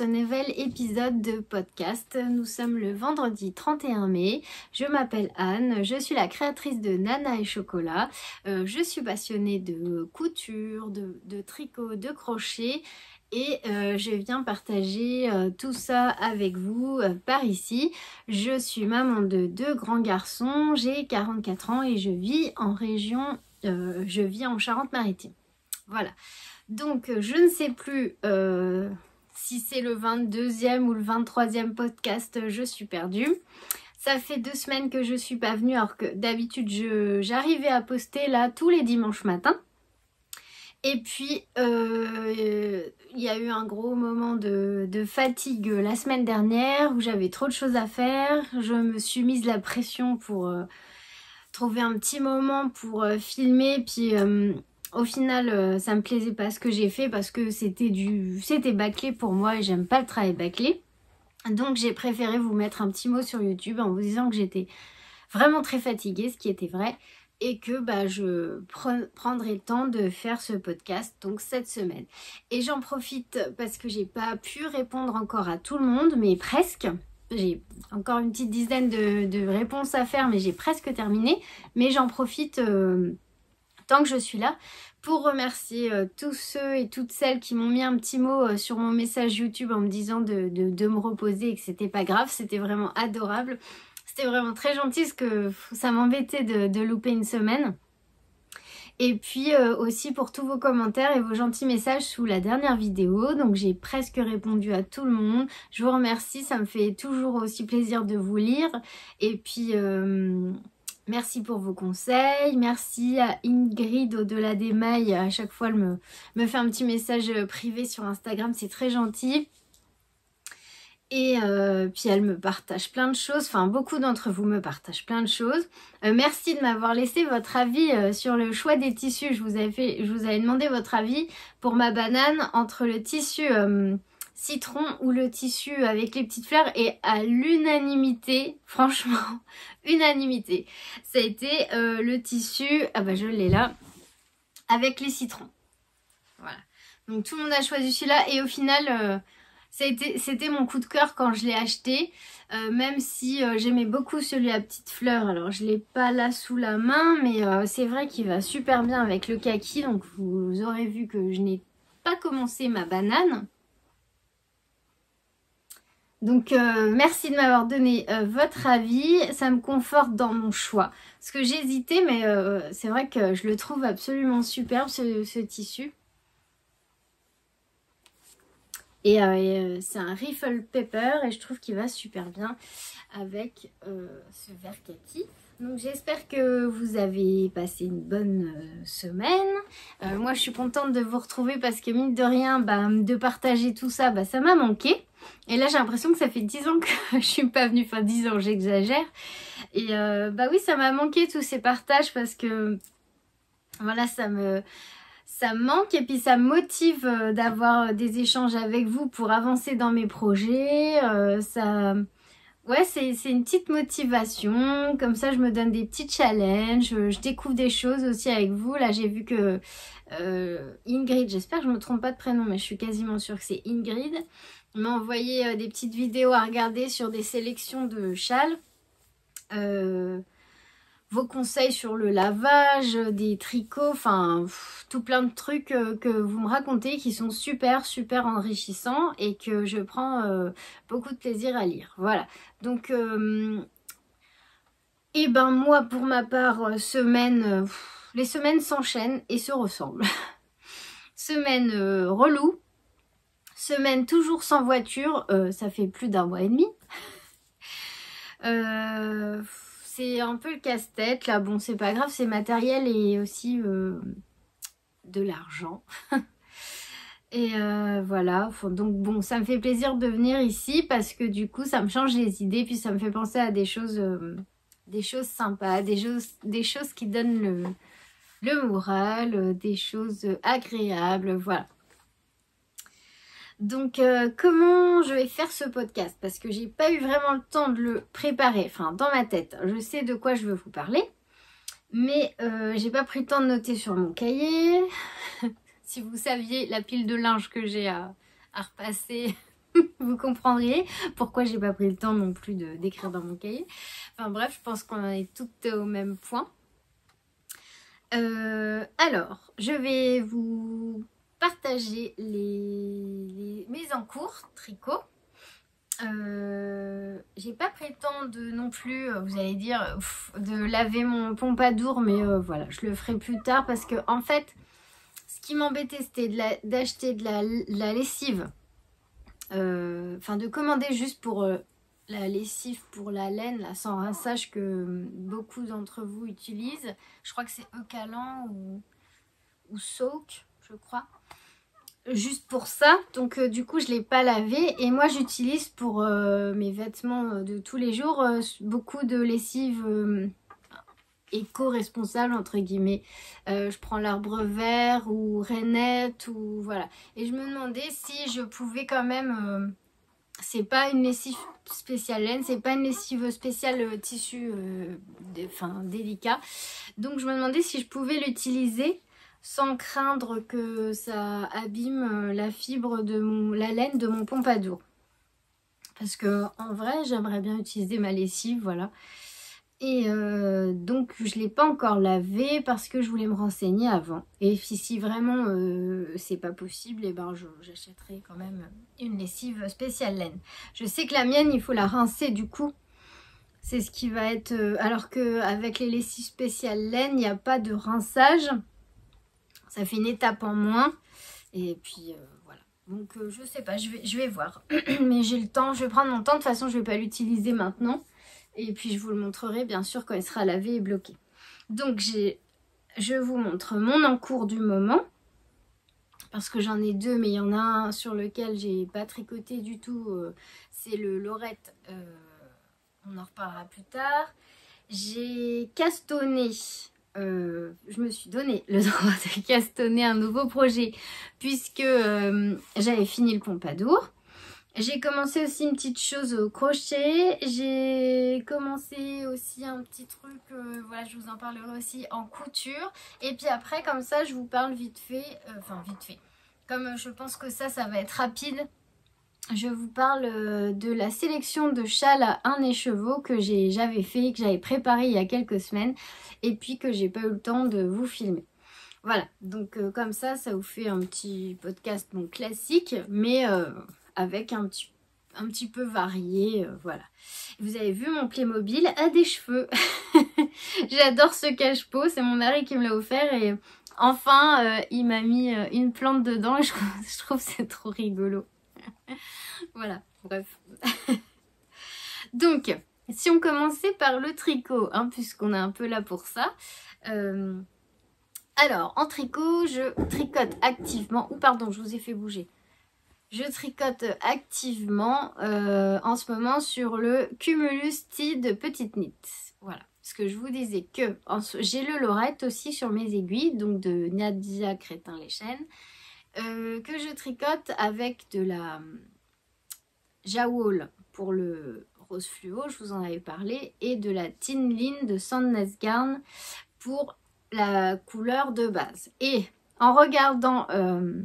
Ce nouvel épisode de podcast. Nous sommes le vendredi 31 mai. Je m'appelle Anne, je suis la créatrice de Nana et Chocolat. Euh, je suis passionnée de couture, de, tricot, de crochet et euh, je viens partager euh, tout ça avec vous par ici. Je suis maman de deux grands garçons, j'ai 44 ans et je vis en région, je vis en Charente-Maritime. Voilà. Donc je ne sais plus si c'est le 22e ou le 23e podcast, je suis perdue. Ça fait deux semaines que je suis pas venue alors que d'habitude j'arrivais à poster là tous les dimanches matins. Et puis euh, il y a eu un gros moment de, fatigue la semaine dernière où j'avais trop de choses à faire. Je me suis mise la pression pour euh, trouver un petit moment pour euh, filmer. Puis au final, euh, ça me plaisait pas ce que j'ai fait parce que c'était du, c'était bâclé pour moi et j'aime pas le travail bâclé. Donc j'ai préféré vous mettre un petit mot sur YouTube en vous disant que j'étais vraiment très fatiguée, ce qui était vrai, et que bah, je prendrai le temps de faire ce podcast donc cette semaine. Et j'en profite parce que j'ai pas pu répondre encore à tout le monde, mais presque. J'ai encore une petite dizaine de, réponses à faire, mais j'ai presque terminé. Mais j'en profite. Euh, tant que je suis là pour remercier euh, tous ceux et toutes celles qui m'ont mis un petit mot euh, sur mon message YouTube en me disant de, me reposer et que c'était pas grave. C'était vraiment adorable. C'était vraiment très gentil parce que ça m'embêtait de, louper une semaine. Et puis euh, aussi pour tous vos commentaires et vos gentils messages sous la dernière vidéo. Donc j'ai presque répondu à tout le monde. Je vous remercie, ça me fait toujours aussi plaisir de vous lire. Et puis... Merci pour vos conseils. Merci à Ingrid au-delà des mailles. À chaque fois, elle me, fait un petit message privé sur Instagram. C'est très gentil. Et euh, puis elle me partage plein de choses, enfin beaucoup d'entre vous me partagent plein de choses. Euh, merci de m'avoir laissé votre avis euh, sur le choix des tissus. Je vous avais je vous avais demandé votre avis pour ma banane entre le tissu citron ou le tissu avec les petites fleurs et à l'unanimité, franchement, unanimité. Ça a été euh, le tissu, ah bah je l'ai là, avec les citrons. Voilà. Donc tout le monde a choisi celui-là et au final, euh, c'était mon coup de cœur quand je l'ai acheté. Euh, même si j'aimais beaucoup celui à petites fleurs. Alors je l'ai pas là sous la main, mais c'est vrai qu'il va super bien avec le kaki. Donc vous aurez vu que je n'ai pas commencé ma banane. Donc euh, merci de m'avoir donné euh, votre avis, ça me conforte dans mon choix. Parce que j'hésitais mais euh, c'est vrai que je le trouve absolument superbe ce, tissu. Et c'est un Riffle Pepper et je trouve qu'il va super bien avec ce vert kaki. Donc j'espère que vous avez passé une bonne semaine. moi je suis contente de vous retrouver parce que mine de rien, bah, de partager tout ça, bah, ça m'a manqué. Et là, j'ai l'impression que ça fait 10 ans que je suis pas venue. Enfin, 10 ans, j'exagère. Et euh, bah oui, ça m'a manqué tous ces partages parce que voilà, ça me ça me manque et puis ça me motive euh, d'avoir des échanges avec vous pour avancer dans mes projets. Euh, ça, ouais, c'est une petite motivation. Comme ça, je me donne des petits challenges. Je découvre des choses aussi avec vous. Là, j'ai vu que Ingrid, j'espère que je me trompe pas de prénom, mais je suis quasiment sûre que c'est Ingrid m'a envoyé euh, des petites vidéos à regarder sur des sélections de châles. Euh, vos conseils sur le lavage, des tricots, enfin tout plein de trucs euh, que vous me racontez qui sont super super enrichissants et que je prends beaucoup de plaisir à lire. Voilà, donc et ben moi pour ma part, semaine, les semaines s'enchaînent et se ressemblent. semaine relou, Semaine toujours sans voiture, euh, ça fait plus d'un mois et demi. Euh, c'est un peu le casse-tête là. Bon, c'est pas grave, c'est matériel et aussi euh, de l'argent. Et voilà, donc bon, ça me fait plaisir de venir ici parce que du coup, ça me change les idées, puis ça me fait penser à des choses, des choses sympas, des choses, des choses qui donnent le, moral, des choses agréables, voilà. Donc, comment je vais faire ce podcast? Parce que j'ai pas eu vraiment le temps de le préparer, enfin, dans ma tête. Je sais de quoi je veux vous parler, mais j'ai pas pris le temps de noter sur mon cahier. si vous saviez la pile de linge que j'ai à, repasser, vous comprendriez pourquoi j'ai pas pris le temps non plus d'écrire dans mon cahier. Enfin bref, je pense qu'on en est toutes au même point. Euh, alors, je vais vous partager les, mes encours tricot. Euh, j'ai pas pris le temps de non plus, vous allez dire, de laver mon pompadour, mais euh, voilà, je le ferai plus tard parce que en fait, ce qui m'embêtait, c'était d'acheter de, la, lessive. Euh, enfin, de commander juste pour euh, la lessive pour la laine, sans rinçage que beaucoup d'entre vous utilisent. Je crois que c'est Eucalan ou, ou Soak, je crois. Juste pour ça. Donc, euh, du coup, je ne l'ai pas lavé. Et moi, j'utilise pour mes vêtements de tous les jours beaucoup de lessive éco-responsable entre guillemets. Euh, je prends l'arbre vert ou Renette ou voilà. Et je me demandais si je pouvais quand même. Euh, c'est pas une lessive spéciale laine, c'est pas une lessive spéciale euh, tissu, enfin délicat. Donc je me demandais si je pouvais l'utiliser sans craindre que ça abîme la fibre de la laine de mon pompadour. Parce que en vrai, j'aimerais bien utiliser ma lessive, voilà. Et euh, donc, je ne l'ai pas encore lavé parce que je voulais me renseigner avant. Et si, vraiment euh, c'est pas possible, et eh ben j'achèterai quand même une lessive spéciale laine. Je sais que la mienne, il faut la rincer du coup. C'est ce qui va être... Euh, alors qu'avec les lessives spéciales laine, il n'y a pas de rinçage. Ça fait une étape en moins. Et puis voilà. Donc je sais pas, je vais, je vais voir. Mais j'ai le temps, je vais prendre mon temps. De toute façon, je ne vais pas l'utiliser maintenant. Et puis je vous le montrerai bien sûr quand il sera lavé et bloqué. Donc je vous montre mon encours du moment. Parce que j'en ai deux, mais il y en a un sur lequel j'ai pas tricoté du tout. Euh, c'est le Lorette. Euh, on en reparlera plus tard. J'ai castonné euh, je me suis donné le droit de castonner un nouveau projet puisque j'avais fini le Pompadour. J'ai commencé aussi une petite chose au crochet. J'ai commencé aussi un petit truc, euh, voilà, je vous en parlerai aussi en couture. Et puis après, comme ça, je vous parle vite fait, euh, enfin vite fait. Comme euh, je pense que ça, ça va être rapide, je vous parle de la sélection de châles à un écheveau que j'avais fait, que j'avais préparé il y a quelques semaines. Et puis que j'ai pas eu le temps de vous filmer. Voilà, donc comme ça, ça vous fait un petit podcast classique, mais avec un petit, peu varié, euh, voilà. Vous avez vu, mon Playmobil a des cheveux. J'adore ce cache-pot, c'est mon mari qui me l'a offert et enfin, euh, il m'a mis euh, une plante dedans et je, je trouve c'est trop rigolo. voilà, bref. Donc, si on commençait par le tricot, hein, puisqu'on est un peu là pour ça. alors, en tricot, je tricote activement. Ou pardon, je vous ai fait bouger. Je tricote activement euh, en ce moment sur le Cumulus Tide Petite Knit. Voilà. Ce que je vous disais que j'ai le Lorette aussi sur mes aiguilles, donc de Nadia Crétin les chaînes, euh, que je tricote avec de la Jawool pour le rose fluo, je vous en avais parlé, et de la Tin Line de Sandnes Garn pour la couleur de base. Et en regardant euh,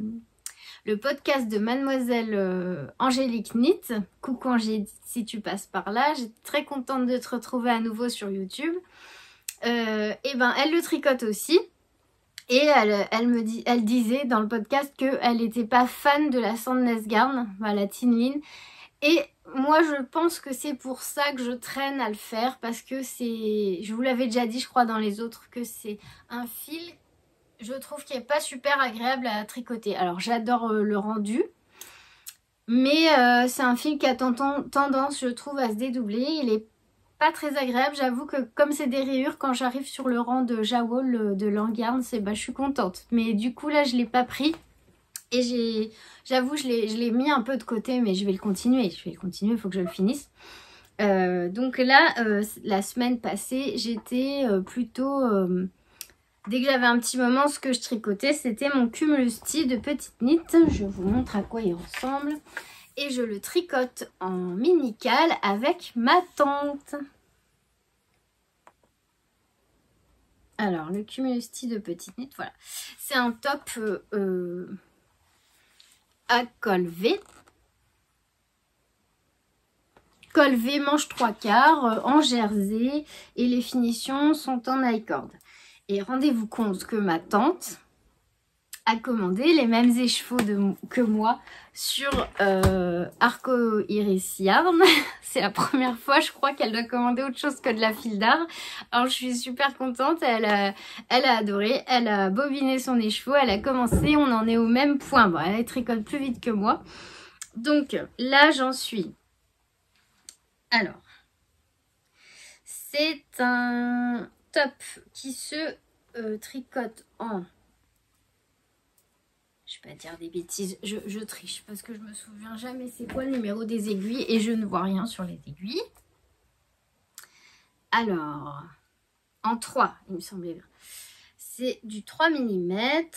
le podcast de Mademoiselle euh, Angélique Nit. Coucou Angélique si tu passes par là. J'étais très contente de te retrouver à nouveau sur YouTube. Euh, et ben elle le tricote aussi. Et elle, me dit, elle disait dans le podcast qu'elle n'était pas fan de la Sandness Garn, la Tin Et moi, je pense que c'est pour ça que je traîne à le faire parce que c'est, je vous l'avais déjà dit, je crois, dans les autres, que c'est un fil je trouve qu'il n'est pas super agréable à tricoter. Alors j'adore euh, le rendu, mais euh, c'est un fil qui a tendance, je trouve, à se dédoubler. Il est pas très agréable. J'avoue que comme c'est des rayures, quand j'arrive sur le rang de Jawol de Langarn, c'est bah, je suis contente. Mais du coup là, je l'ai pas pris. Et j'ai, j'avoue, je l'ai mis un peu de côté, mais je vais le continuer. Je vais le continuer, il faut que je le finisse. Euh, donc là, euh, la semaine passée, j'étais euh, plutôt... dès que j'avais un petit moment, ce que je tricotais, c'était mon cumulus de petite knit. Je vous montre à quoi il ressemble. Et je le tricote en mini-cale avec ma tante. Alors, le cumulus de petite knit, voilà. C'est un top à col V. Col V manche trois quarts euh, en jersey et les finitions sont en i-cord. Et rendez-vous compte que ma tante a commandé les mêmes écheveaux que moi sur euh, Arco Iris Yarn. C'est la première fois, je crois, qu'elle doit commander autre chose que de la file d'art. Alors, je suis super contente. Elle a, elle a adoré. Elle a bobiné son écheveau. Elle a commencé. On en est au même point. Bon, elle tricote plus vite que moi. Donc, là, j'en suis. Alors, c'est un top qui se euh, tricote en je vais pas dire des bêtises, je, triche parce que je me souviens jamais c'est quoi le numéro des aiguilles et je ne vois rien sur les aiguilles. Alors, en 3, il me semblait bien. C'est du 3 mm.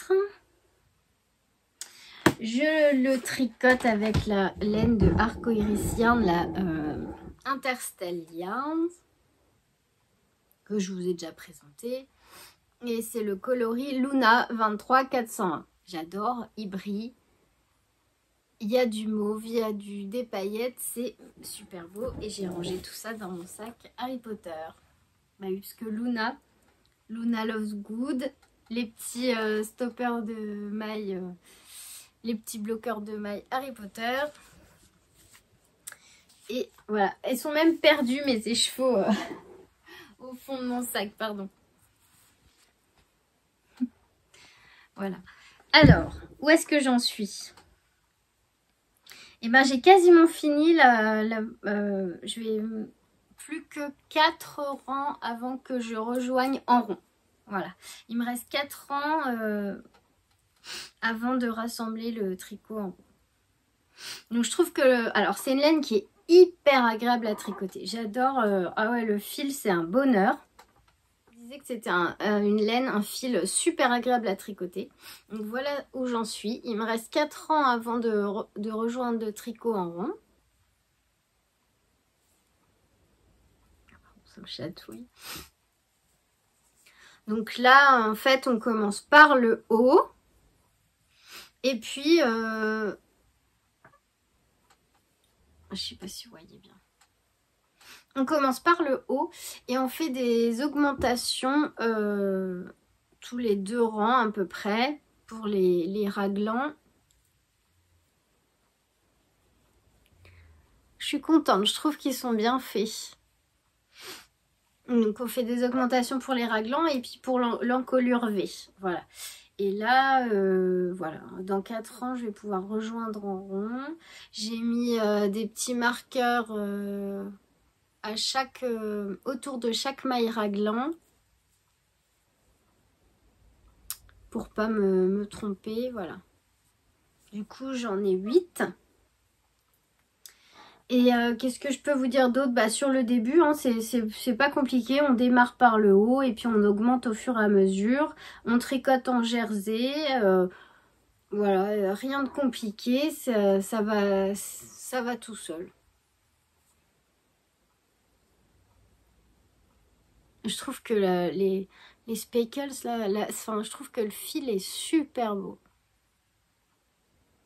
Je le tricote avec la laine de Arcoiris Yarn, la euh, Interstell Yarn, que je vous ai déjà présenté. Et c'est le coloris Luna 23 401. J'adore, il brille. Il y a du mauve, il y a du, des paillettes, c'est super beau. Et j'ai rangé tout ça dans mon sac Harry Potter. Bah oui, parce que Luna, Luna Loves Good, les petits euh, stoppers de mailles, euh, les petits bloqueurs de mailles Harry Potter. Et voilà, elles sont même perdues mes écheveaux euh, au fond de mon sac, pardon. voilà. Alors, où est-ce que j'en suis? Eh ben, j'ai quasiment fini. Euh, je vais plus que 4 rangs avant que je rejoigne en rond. Voilà. Il me reste 4 rangs euh, avant de rassembler le tricot en rond. Donc je trouve que... Alors c'est une laine qui est hyper agréable à tricoter. J'adore... Euh, ah ouais, le fil c'est un bonheur que c'était euh, une laine, un fil super agréable à tricoter. Donc voilà où j'en suis. Il me reste 4 ans avant de, rejoindre le tricot en rond. Ça me chatouille. Donc là, en fait, on commence par le haut. Et puis, euh... je sais pas si vous voyez bien. On commence par le haut et on fait des augmentations euh, tous les deux rangs à peu près pour les, raglans. Je suis contente, je trouve qu'ils sont bien faits. Donc on fait des augmentations pour les raglans et puis pour l'encolure V. Voilà. Et là, euh, voilà, dans 4 ans, je vais pouvoir rejoindre en rond. J'ai mis euh, des petits marqueurs à chaque, euh, autour de chaque maille raglan pour pas me, tromper, voilà. Du coup, j'en ai 8. Et euh, qu'est-ce que je peux vous dire d'autre? Bah, Sur le début, hein, c'est pas compliqué. On démarre par le haut et puis on augmente au fur et à mesure. On tricote en jersey. Euh, voilà, rien de compliqué. ça, va, ça va tout seul. Je trouve que les, les speckles, là, enfin, je trouve que le fil est super beau.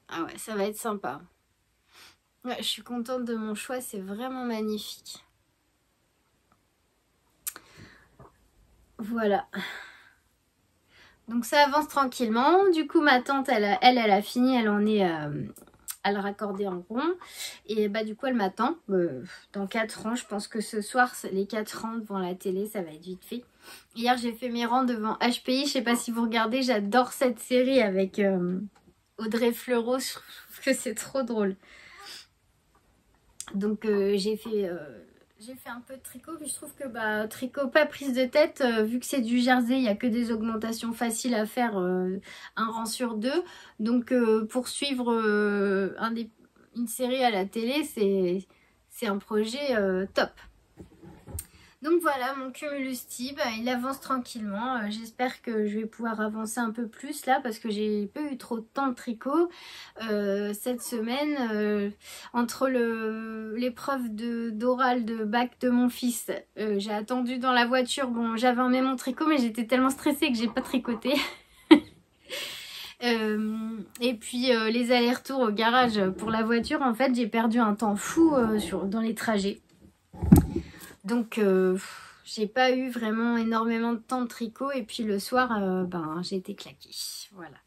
Ah ouais, ça va être sympa. je suis contente de mon choix, c'est vraiment magnifique. Voilà. Donc ça avance tranquillement. Du coup, ma tante, elle, elle, elle a fini, elle en est euh, à le raccorder en rond. Et bah du coup, elle m'attend. Euh, dans 4 ans, je pense que ce soir, les 4 ans devant la télé, ça va être vite fait. Hier, j'ai fait mes rangs devant HPI. Je sais pas si vous regardez, j'adore cette série avec euh, Audrey Fleurot. Je trouve que c'est trop drôle. Donc, euh, j'ai fait... j'ai fait un peu de tricot, puis je trouve que bah, tricot pas prise de tête, euh, vu que c'est du jersey, il n'y a que des augmentations faciles à faire, euh, un rang sur deux. Donc euh, pour suivre un une série à la télé, c'est un projet top. Donc voilà, mon Cumulus Tee, bah, il avance tranquillement. Euh, j'espère que je vais pouvoir avancer un peu plus là parce que j'ai pas eu trop de temps de tricot euh, cette semaine. Euh, entre l'épreuve d'oral de, bac de mon fils, j'ai attendu dans la voiture. Bon, j'avais emmené mon tricot mais j'étais tellement stressée que j'ai pas tricoté. et puis les allers-retours au garage pour la voiture, en fait, j'ai perdu un temps fou dans les trajets. Donc, euh, j'ai pas eu vraiment énormément de temps de tricot. Et puis le soir, euh, ben, j'ai été claquée. Voilà.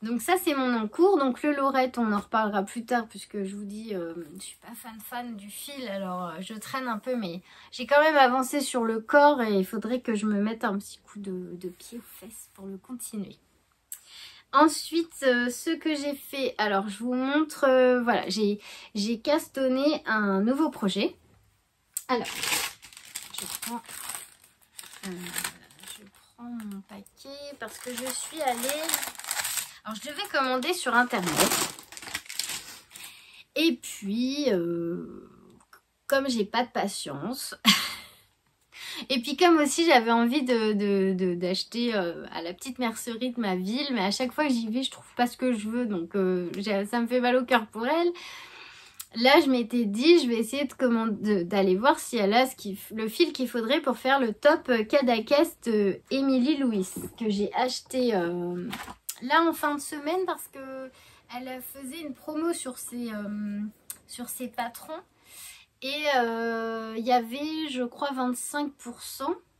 Donc ça, c'est mon encours. Donc le lorette, on en reparlera plus tard puisque je vous dis, euh, je suis pas fan fan du fil. Alors je traîne un peu, mais j'ai quand même avancé sur le corps et il faudrait que je me mette un petit coup de, de pied aux fesses pour le continuer. Ensuite, ce que j'ai fait, alors je vous montre, voilà, j'ai castonné un nouveau projet. Alors, je prends, euh, je prends mon paquet parce que je suis allée... Alors, je devais commander sur Internet. Et puis, euh, comme j'ai pas de patience... Et puis comme aussi j'avais envie d'acheter de, euh, à la petite mercerie de ma ville, mais à chaque fois que j'y vais, je trouve pas ce que je veux, donc ça me fait mal au cœur pour elle. Là, je m'étais dit, je vais essayer d'aller voir si elle a le fil qu'il faudrait pour faire le top Cadakest Emily Louis que j'ai acheté euh, là en fin de semaine parce que elle faisait une promo sur ses, euh, patrons et euh, il y avait, je crois, 25%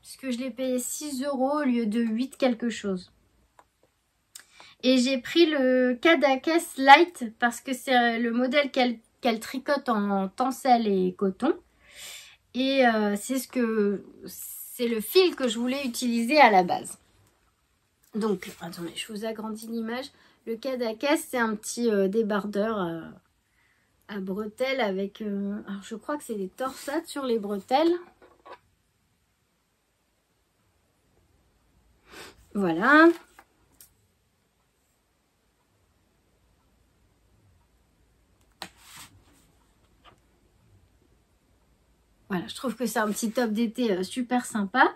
puisque je l'ai payé 6 euros au lieu de 8 quelque chose. Et j'ai pris le Cadakest Light parce que c'est le modèle qu'elle qu'elle tricote en tencel et coton. Et euh, c'est ce que c'est le fil que je voulais utiliser à la base. Donc, attendez, je vous agrandis l'image. Le Kadakes, c'est un petit euh, débardeur euh, à bretelles avec... alors, je crois que c'est des torsades sur les bretelles. Voilà. Je trouve que c'est un petit top d'été euh, super sympa.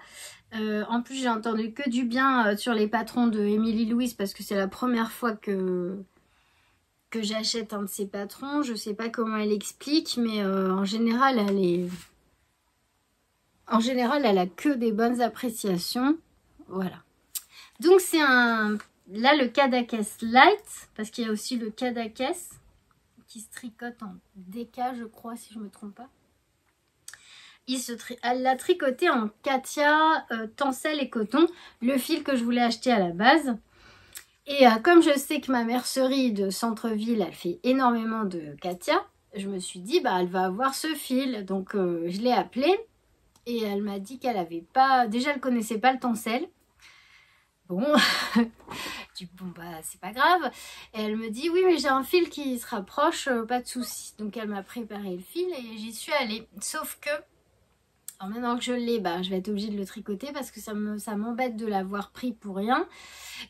Euh, en plus, j'ai entendu que du bien euh, sur les patrons de Emily Louise parce que c'est la première fois que, que j'achète un de ses patrons. Je sais pas comment elle explique, mais en général, elle est... En général, elle a que des bonnes appréciations. Voilà. Donc, c'est un... Là, le Kadakes Light, parce qu'il y a aussi le Kadakes qui se tricote en DK, je crois, si je me trompe pas elle l'a tricoté en Katia, euh, tencel et coton, le fil que je voulais acheter à la base. Et euh, comme je sais que ma mercerie de centre-ville, elle fait énormément de Katia, je me suis dit, bah elle va avoir ce fil. Donc euh, je l'ai appelée et elle m'a dit qu'elle avait pas... Déjà, elle connaissait pas le tencel. Bon, du bon bah c'est pas grave. Et elle me dit, oui mais j'ai un fil qui se rapproche, pas de souci. Donc elle m'a préparé le fil et j'y suis allée. Sauf que maintenant que je l'ai, bah, je vais être obligée de le tricoter parce que ça m'embête de l'avoir pris pour rien.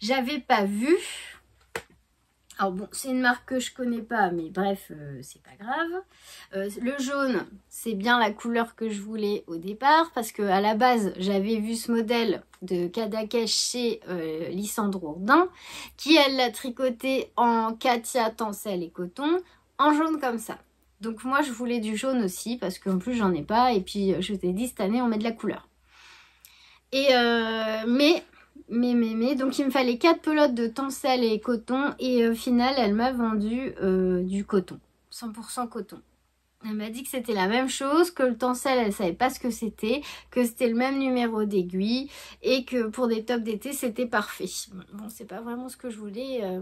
J'avais pas vu. Alors bon, c'est une marque que je connais pas, mais bref, euh, c'est pas grave. Euh, le jaune, c'est bien la couleur que je voulais au départ parce que à la base, j'avais vu ce modèle de Kadakesh chez euh, Lissandre Ourdin qui, elle, l'a tricoté en Katia, tencel et coton en jaune comme ça. Donc moi, je voulais du jaune aussi, parce qu'en plus, j'en ai pas. Et puis, je t'ai dit, cette année, on met de la couleur. Et euh, mais, mais, mais, mais, donc il me fallait 4 pelotes de tencel et coton. Et au final, elle m'a vendu euh, du coton. 100% coton. Elle m'a dit que c'était la même chose, que le tencel, elle savait pas ce que c'était, que c'était le même numéro d'aiguille et que pour des tops d'été, c'était parfait. Bon, c'est pas vraiment ce que je voulais. Euh,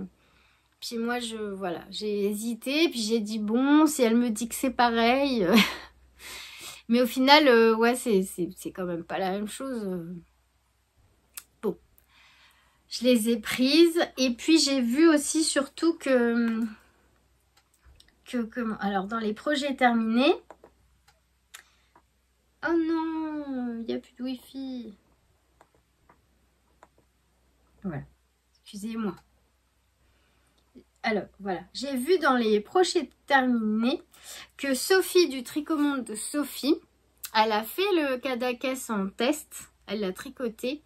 puis moi, je voilà, j'ai hésité, puis j'ai dit bon, si elle me dit que c'est pareil. Euh, mais au final, euh, ouais, c'est quand même pas la même chose. Euh. Bon, je les ai prises. Et puis j'ai vu aussi surtout que, que, alors dans les projets terminés, a plus de wifi. Voilà. Excusez-moi. Alors, voilà. J'ai vu dans les prochains terminés que Sophie du Tricomonde de Sophie, elle a fait le Kadakes en test. Elle l'a tricoté.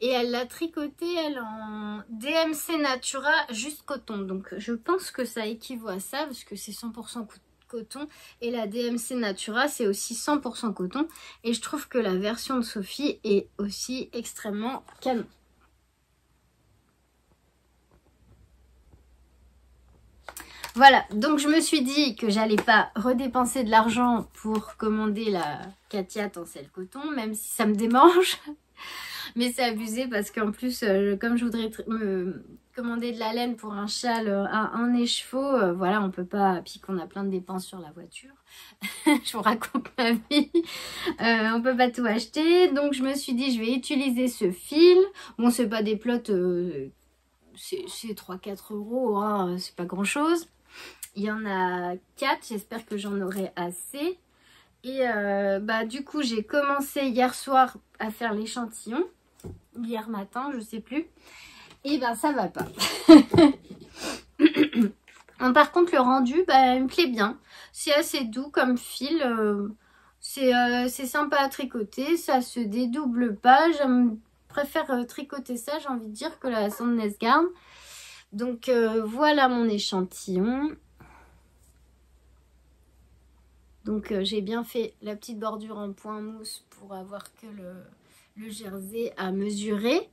Et elle l'a tricoté, elle, en DMC Natura, juste coton. Donc, je pense que ça équivaut à ça, parce que c'est 100% coton. Et la DMC Natura, c'est aussi 100% coton. Et je trouve que la version de Sophie est aussi extrêmement canon. Voilà, donc je me suis dit que j'allais pas redépenser de l'argent pour commander la Katia Tencel Coton, même si ça me démange. Mais c'est abusé parce qu'en plus, euh, comme je voudrais commander de la laine pour un châle euh, à un écheveau, euh, voilà, on peut pas, puis qu'on a plein de dépenses sur la voiture. je vous raconte ma vie. on peut pas tout acheter. Donc je me suis dit, je vais utiliser ce fil. Bon, c'est pas des plots, c'est 3-4 euros, hein, c'est pas grand chose. Il y en a 4, j'espère que j'en aurai assez. Et euh, bah du coup, j'ai commencé hier soir à faire l'échantillon. Hier matin, je sais plus. Et ben ça va pas. par contre, le rendu, bah, il me plaît bien. C'est assez doux comme fil. Euh, euh, c'est sympa à tricoter. Ça se dédouble pas. Je préfère tricoter ça, j'ai envie de dire, que la Sandnes Garn. Donc voilà mon échantillon. Donc euh, j'ai bien fait la petite bordure en point mousse pour avoir que le, jersey à mesurer.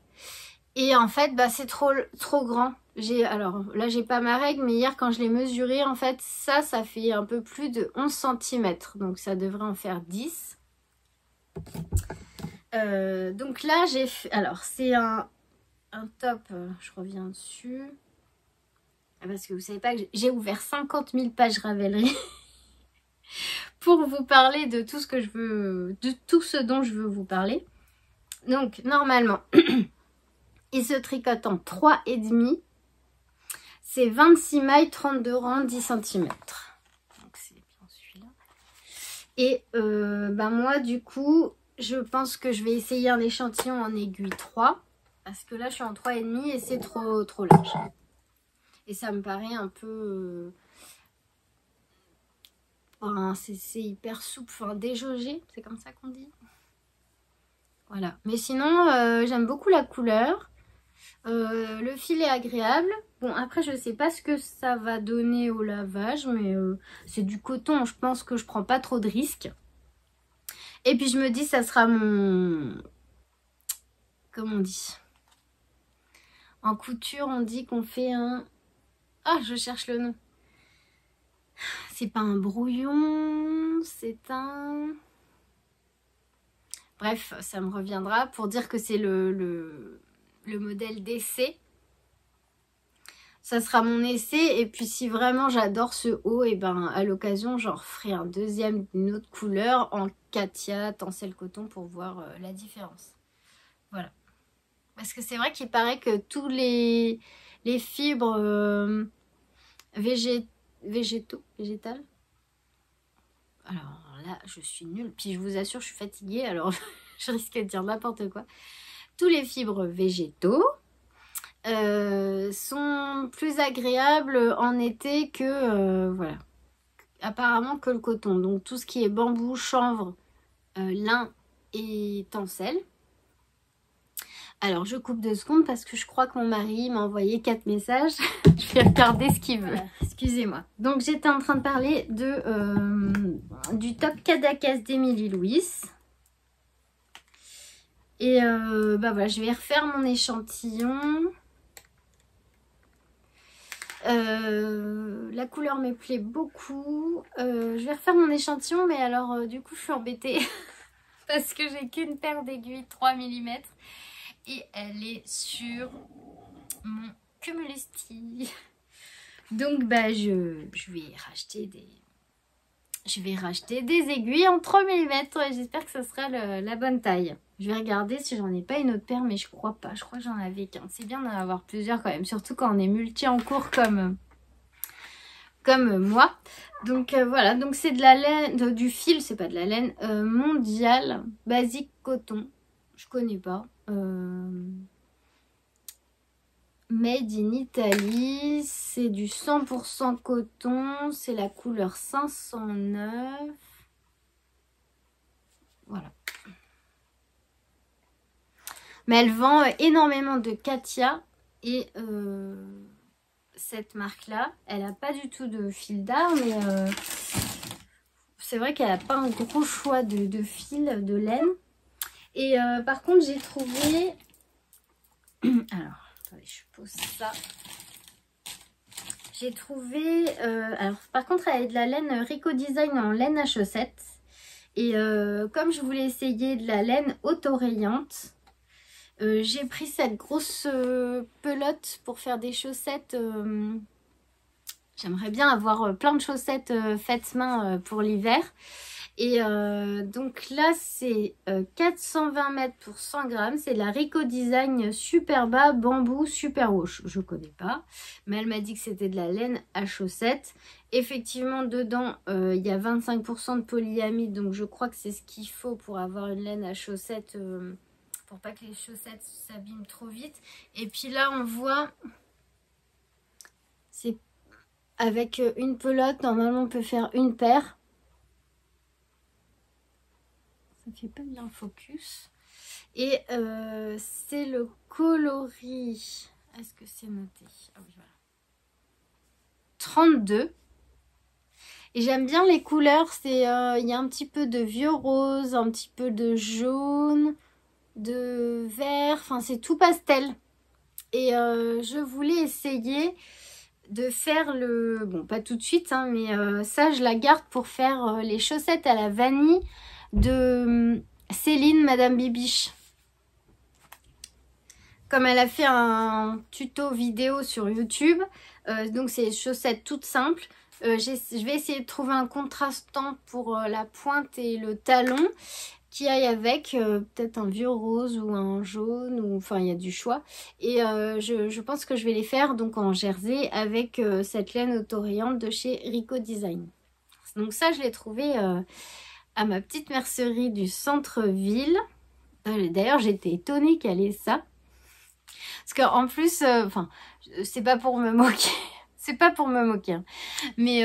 Et en fait, bah, c'est trop, trop grand. Alors là, j'ai pas ma règle, mais hier, quand je l'ai mesuré, en fait, ça, ça fait un peu plus de 11 cm. Donc ça devrait en faire 10. Euh, donc là, j'ai fait... Alors, c'est un, un top, euh, je reviens dessus. Ah, parce que vous savez pas que j'ai ouvert 50 000 pages Ravelry. pour vous parler de tout ce que je veux, de tout ce dont je veux vous parler. Donc, normalement, il se tricote en 3,5. C'est 26 mailles, 32 rangs, 10 cm. Donc, c'est bien celui-là. Et euh, ben moi, du coup, je pense que je vais essayer un échantillon en aiguille 3. Parce que là, je suis en 3,5 et c'est trop, trop large. Et ça me paraît un peu... C'est hyper souple, enfin déjaugé, c'est comme ça qu'on dit. Voilà. Mais sinon, euh, j'aime beaucoup la couleur. Euh, le fil est agréable. Bon, après, je sais pas ce que ça va donner au lavage, mais euh, c'est du coton. Je pense que je prends pas trop de risques. Et puis, je me dis, ça sera mon... Comment on dit? En couture, on dit qu'on fait un... Ah, je cherche le nom. C'est pas un brouillon, c'est un... Bref, ça me reviendra pour dire que c'est le, le, modèle d'essai. Ça sera mon essai. Et puis si vraiment j'adore ce haut, et ben à l'occasion, j'en referai un deuxième d'une autre couleur en Katia, tencel coton pour voir euh, la différence. Voilà. Parce que c'est vrai qu'il paraît que tous les, les fibres euh, végétales végétaux, végétal. Alors là, je suis nulle. Puis je vous assure, je suis fatiguée, alors je risque de dire n'importe quoi. Tous les fibres végétaux euh, sont plus agréables en été que, euh, voilà, apparemment que le coton. Donc tout ce qui est bambou, chanvre, euh, lin et tencel. Alors, je coupe deux secondes parce que je crois que mon mari m'a envoyé quatre messages. je vais regarder ce qu'il veut. Excusez-moi. Donc, j'étais en train de parler euh, du top Cadakas d'Emily Louis. Et euh, bah voilà, je vais refaire mon échantillon. Euh, la couleur me plaît beaucoup. je vais refaire mon échantillon, mais alors du coup je suis embêtée parce que j'ai qu'une paire d'aiguilles 3 mm et elle est sur mon cumulesti. Donc bah je, vais racheter des je vais racheter des aiguilles en 3 mm j'espère que ce sera la bonne taille. Je vais regarder si j'en ai pas une autre paire mais je crois pas. Je crois que j'en avais qu'un. C'est bien d'en avoir plusieurs quand même, surtout quand on est multi en cours comme comme moi. Donc euh, voilà, donc c'est de la laine, du fil, c'est pas de la laine, euh, mondial, basique coton. Je connais pas. Euh, made in Italy, c'est du 100% coton, c'est la couleur 509. Voilà. Mais elle vend énormément de Katia et cette marque-là. Elle n'a pas du tout de fil d'art, mais euh, c'est vrai qu'elle n'a pas un gros choix de, fil, de laine. Et euh, par contre, j'ai trouvé... Alors, attendez, je pose ça. J'ai trouvé... Euh, alors, par contre, elle est de la laine Rico Design en laine à chaussettes. Et comme je voulais essayer de la laine auto-rayante, euh, j'ai pris cette grosse euh, pelote pour faire des chaussettes. Euh, j'aimerais bien avoir plein de chaussettes faites main pour l'hiver. Et donc là, c'est 420 mètres pour 100 grammes. C'est la Rico Design Super Bas Bambou Super Wash. Je ne connais pas, mais elle m'a dit que c'était de la laine à chaussettes. Effectivement, dedans, il y a 25% de polyamide. Donc je crois que c'est ce qu'il faut pour avoir une laine à chaussettes pour pas que les chaussettes s'abîment trop vite. Et puis là, on voit, c'est avec une pelote, normalement on peut faire une paire. Ça fait pas bien focus. Et euh, c'est le coloris. Est-ce que c'est noté ah oui, voilà. 32. Et j'aime bien les couleurs. C'est, euh, Il y a un petit peu de vieux rose, un petit peu de jaune, de vert, enfin c'est tout pastel. Et euh, je voulais essayer de faire le... Bon, pas tout de suite, hein, mais ça je la garde pour faire les chaussettes à la vanille de hum, Céline Madame Bibiche. Comme elle a fait un tuto vidéo sur YouTube, donc c'est chaussettes toutes simples. je vais essayer de trouver un contrastant pour la pointe et le talon qui aille avec euh, peut-être un vieux rose ou un jaune enfin il y a du choix et euh, je, pense que je vais les faire donc en jersey avec euh, cette laine autoriante de chez Rico Design donc ça je l'ai trouvé à ma petite mercerie du centre-ville. D'ailleurs j'étais étonnée qu'elle ait ça. Parce qu'en plus enfin c'est pas pour me moquer. C'est pas pour me moquer hein. mais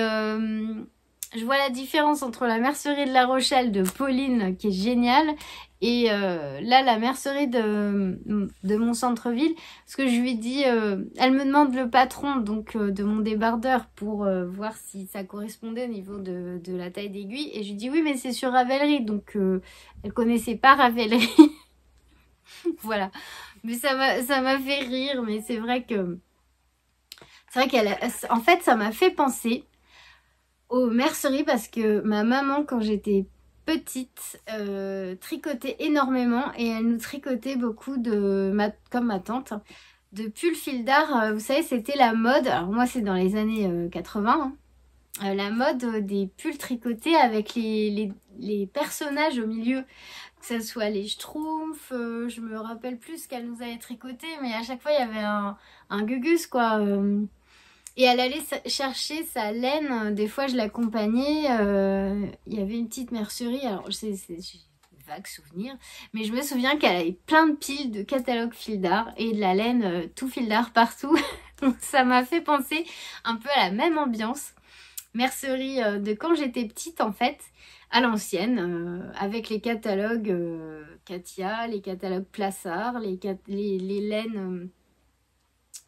je vois la différence entre la mercerie de La Rochelle de Pauline, qui est géniale, et euh, là, la mercerie de, de mon centre-ville. Ce que je lui dis, euh, elle me demande le patron donc euh, de mon débardeur pour voir si ça correspondait au niveau de, de la taille d'aiguille. Et je lui dis oui, mais c'est sur Ravelry, donc elle connaissait pas Ravelry. voilà. Mais ça m'a fait rire, mais c'est vrai que... C'est vrai qu'elle... En fait, ça m'a fait penser aux merceries parce que ma maman, quand j'étais petite, euh, tricotait énormément et elle nous tricotait beaucoup de, ma, comme ma tante, de pull fil d'art. Euh, vous savez, c'était la mode, alors moi c'est dans les années 80, euh, hein. la mode des pulls tricotés avec les, personnages au milieu. Que ce soit les schtroumpfs, je me rappelle plus qu'elle nous avait tricoté, mais à chaque fois il y avait un, un gugus quoi. Et elle allait chercher sa laine. Des fois, je l'accompagnais. Euh, il y avait une petite mercerie. Alors, c'est vague souvenir. Mais je me souviens qu'elle avait plein de piles de catalogues fil d'art et de la laine euh, tout fil d'art partout. Donc, ça m'a fait penser un peu à la même ambiance. Mercerie euh, de quand j'étais petite, en fait, à l'ancienne, avec les catalogues Katia, les catalogues Plassard, les, les, les laines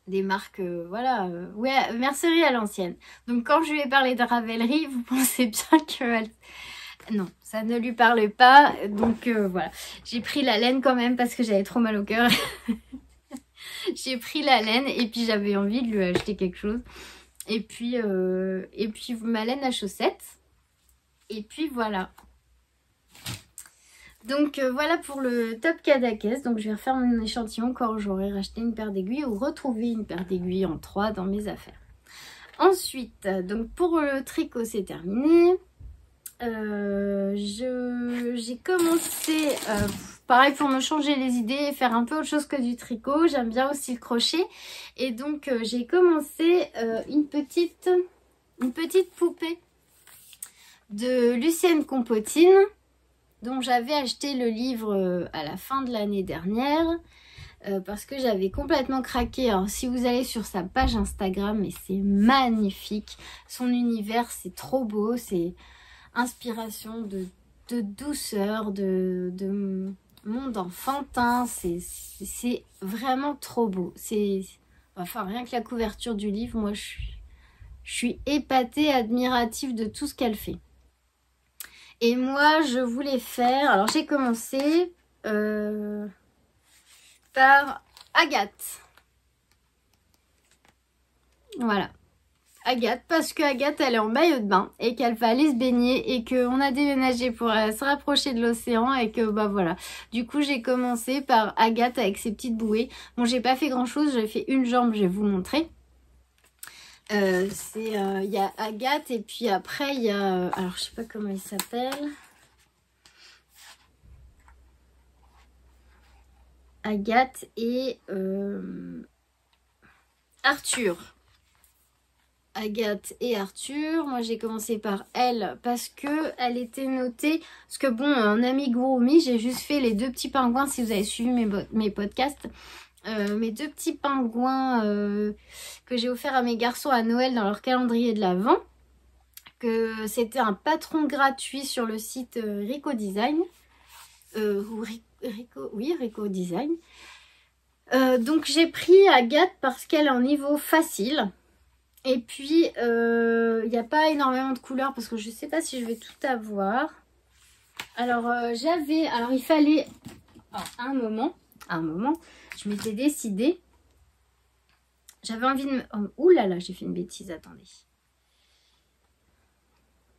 des marques, euh, voilà, euh, ouais, mercerie à l'ancienne. Donc quand je lui ai parlé de Ravelry, vous pensez bien que Non, ça ne lui parle pas, donc euh, voilà. J'ai pris la laine quand même parce que j'avais trop mal au cœur. J'ai pris la laine et puis j'avais envie de lui acheter quelque chose. Et puis, et puis ma laine à chaussettes. Et puis voilà. Donc euh, voilà pour le top Kadakes. Donc je vais refaire mon échantillon quand j'aurai racheté une paire d'aiguilles ou retrouvé une paire d'aiguilles en 3 dans mes affaires. Ensuite, donc pour le tricot c'est terminé. Euh, j'ai commencé, euh, pareil pour me changer les idées et faire un peu autre chose que du tricot. J'aime bien aussi le crochet. Et donc j'ai commencé une, petite, une petite poupée de Lucienne Compotine, dont j'avais acheté le livre euh, à la fin de l'année dernière. Euh, parce que j'avais complètement craqué. Si vous allez sur sa page Instagram, c'est magnifique. Son univers, c'est trop beau. C'est inspiration de, douceur, de, monde enfantin. C'est vraiment trop beau. C'est Enfin, rien que la couverture du livre, moi je suis épatée, admirative de tout ce qu'elle fait. Et moi, je voulais faire... Alors, j'ai commencé... Euh, par Agathe. Voilà. Agathe, parce que Agathe, elle est en maillot de bain et qu'elle va aller se baigner et qu'on a déménagé pour euh, se rapprocher de l'océan et que, bah voilà. Du coup, j'ai commencé par Agathe avec ses petites bouées. Bon, j'ai pas fait grand chose, j'ai fait une jambe, je vais vous montrer. Euh, c'est, euh, il y a Agathe et puis après, il y a, alors je sais pas comment il s'appelle. Agathe et euh, Arthur. Agathe et Arthur. Moi, j'ai commencé par elle parce que elle était notée. Parce que bon, un amigurumi, j'ai juste fait les deux petits pingouins si vous avez suivi mes, mes podcasts. Euh, mes deux petits pingouins euh, que j'ai offert à mes garçons à Noël dans leur calendrier de l'Avent. Que c'était un patron gratuit sur le site Rico Design. ou oui, Rico Design. Euh, donc j'ai pris Agathe parce qu'elle est en niveau facile. Et puis, il euh, n'y a pas énormément de couleurs parce que je ne sais pas si je vais tout avoir. Alors, euh, j'avais... Alors, il fallait... un moment, un moment, je m'étais décidée. J'avais envie de me... Oh, là là, j'ai fait une bêtise, attendez.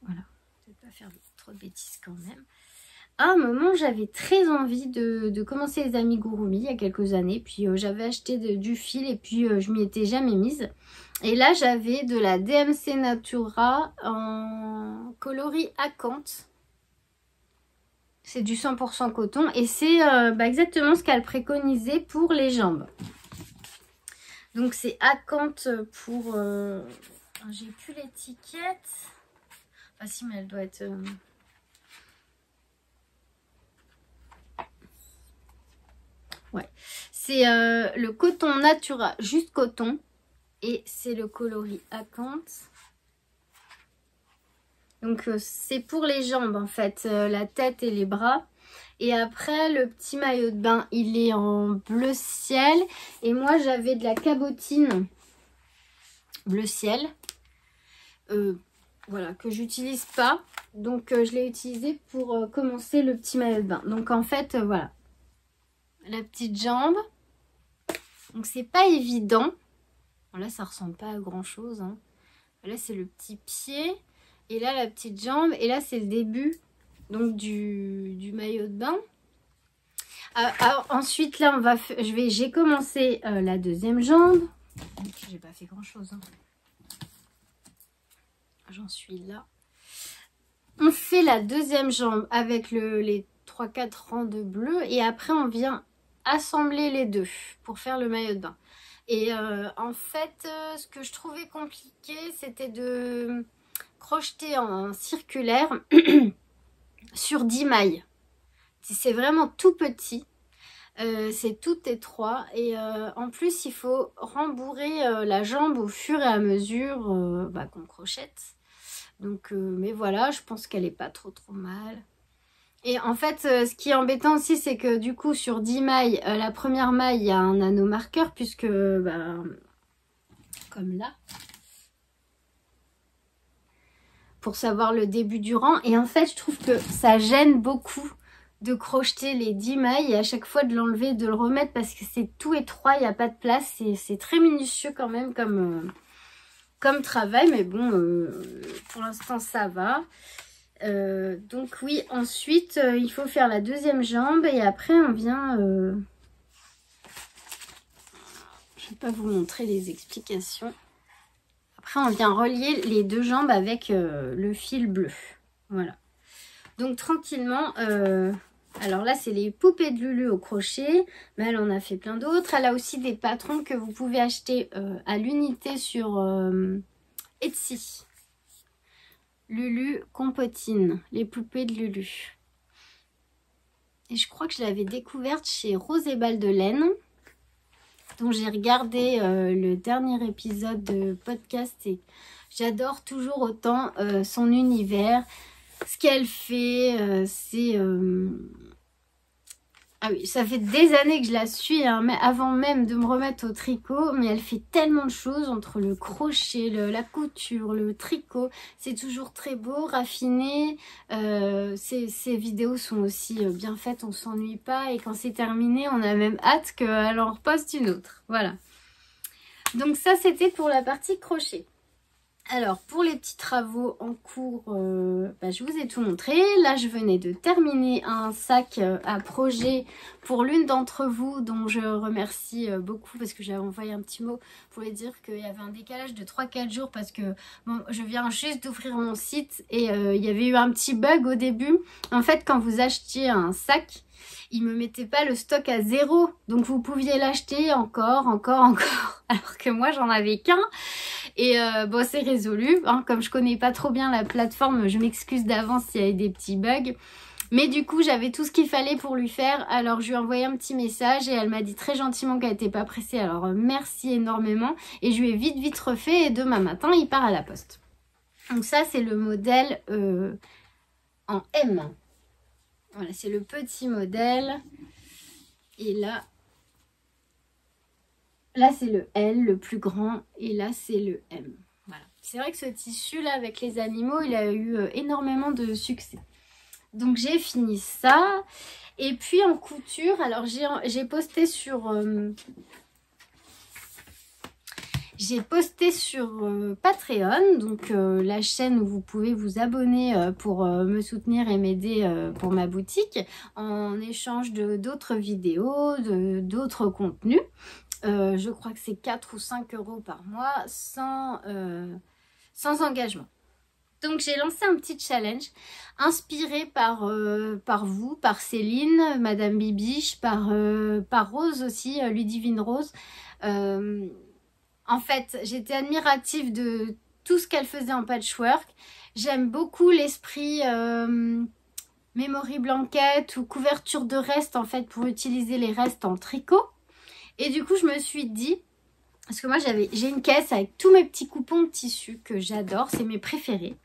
Voilà, je ne vais pas faire trop de bêtises quand même. À un moment, j'avais très envie de, commencer les amigurumi il y a quelques années. Puis euh, j'avais acheté du fil et puis euh, je m'y étais jamais mise. Et là, j'avais de la DMC Natura en coloris acanthe. C'est du 100% coton et c'est euh, bah, exactement ce qu'elle préconisait pour les jambes. Donc c'est acanthe pour... J'ai plus l'étiquette. Ah si, mais elle doit être... C'est euh, le coton Natura, juste coton. Et c'est le coloris Acanthe. Donc euh, c'est pour les jambes en fait, euh, la tête et les bras. Et après le petit maillot de bain, il est en bleu ciel. Et moi j'avais de la cabotine bleu ciel. voilà, que j'utilise pas. Donc je l'ai utilisé pour commencer le petit maillot de bain. Donc en fait, voilà, la petite jambe. Donc c'est pas évident. là ça ressemble pas à grand chose. Hein. Là c'est le petit pied. Et là la petite jambe. Et là c'est le début donc du, maillot de bain. Ah, alors, ensuite là on va je vais j'ai commencé euh, la deuxième jambe. J'ai pas fait grand chose. Hein. J'en suis là. On fait la deuxième jambe avec le, les 3-4 rangs de bleu et après on vient assembler les deux pour faire le maillot de bain. Et euh, en fait, euh, ce que je trouvais compliqué, c'était de crocheter en circulaire sur 10 mailles. C'est vraiment tout petit. Euh, c'est tout étroit et en plus il faut rembourrer la jambe au fur et à mesure bah, qu'on crochette. Donc, mais voilà, je pense qu'elle est pas trop trop mal. Et en fait, euh, ce qui est embêtant aussi, c'est que du coup, sur 10 mailles, euh, la première maille, il y a un anneau marqueur, puisque, bah, comme là, pour savoir le début du rang. Et en fait, je trouve que ça gêne beaucoup de crocheter les 10 mailles et à chaque fois de l'enlever, de le remettre parce que c'est tout étroit, il n'y a pas de place. C'est très minutieux quand même comme, euh, comme travail, mais bon, pour l'instant ça va. Euh, donc oui, ensuite, euh, il faut faire la deuxième jambe et après on vient... Euh, je ne vais pas vous montrer les explications. Après, on vient relier les deux jambes avec le fil bleu. Voilà. Donc tranquillement, alors là, c'est les poupées de Lulu au crochet. Mais elle en a fait plein d'autres. Elle a aussi des patrons que vous pouvez acheter à l'unité sur Etsy. Lulu Compotine, les poupées de Lulu. Et je crois que je l'avais découverte chez Rose et Balle de Laine, dont j'ai regardé euh, le dernier épisode de podcast et j'adore toujours autant euh, son univers, ce qu'elle fait, euh, c'est ah oui, ça fait des années que je la suis, hein, avant même de me remettre au tricot, mais elle fait tellement de choses entre le crochet, la couture, le tricot. C'est toujours très beau, raffiné. Euh, ses, vidéos sont aussi euh, bien faites, on s'ennuie pas. Et quand c'est terminé, on a même hâte qu'elle en reposte une autre. Voilà. Donc ça, c'était pour la partie crochet. Alors, pour les petits travaux en cours, euh, bah, je vous ai tout montré. Là, je venais de terminer un sac euh, à projet pour l'une d'entre vous, dont je remercie euh, beaucoup parce que j'avais envoyé un petit mot pour lui dire qu'il y avait un décalage de 3-4 jours parce que je viens juste d'ouvrir mon site et il y avait eu un petit bug au début. En fait, quand vous achetiez un sac, il me mettait pas le stock à zéro. Donc vous pouviez l'acheter encore, encore, encore. Alors que moi j'en avais qu'un. Et euh, bon, c'est résolu. Hein. Comme je connais pas trop bien la plateforme, je m'excuse d'avance s'il y avait des petits bugs. Mais du coup, j'avais tout ce qu'il fallait pour lui faire. Alors, je lui ai envoyé un petit message et elle m'a dit très gentiment qu'elle n'était pas pressée. Alors, euh, merci énormément. Et je lui ai vite, vite refait. Et demain matin, il part à la poste. Donc ça, c'est le modèle euh, en M. Voilà, c'est le petit modèle. Et là, Là, c'est le L, le plus grand, et là, c'est le M. Voilà. C'est vrai que ce tissu-là, avec les animaux, il a eu euh, énormément de succès. Donc, j'ai fini ça. Et puis, en couture, alors, j'ai posté sur... Euh, j'ai posté sur euh, Patreon, donc la chaîne où vous pouvez vous abonner pour me soutenir et m'aider pour ma boutique, en échange d'autres vidéos, d'autres contenus. Euh, je crois que c'est 4 ou 5 euros par mois sans, euh, sans engagement. Donc j'ai lancé un petit challenge inspiré par, euh, par vous, par Céline, Madame Bibiche, par, par Rose aussi, Ludivine Rose. En fait, j'étais admirative de tout ce qu'elle faisait en patchwork. J'aime beaucoup l'esprit memory blanket ou couverture de reste en fait pour utiliser les restes en tricot. Et du coup, je me suis dit, parce que moi, j'ai une caisse avec tous mes petits coupons de tissu que j'adore, c'est mes préférés.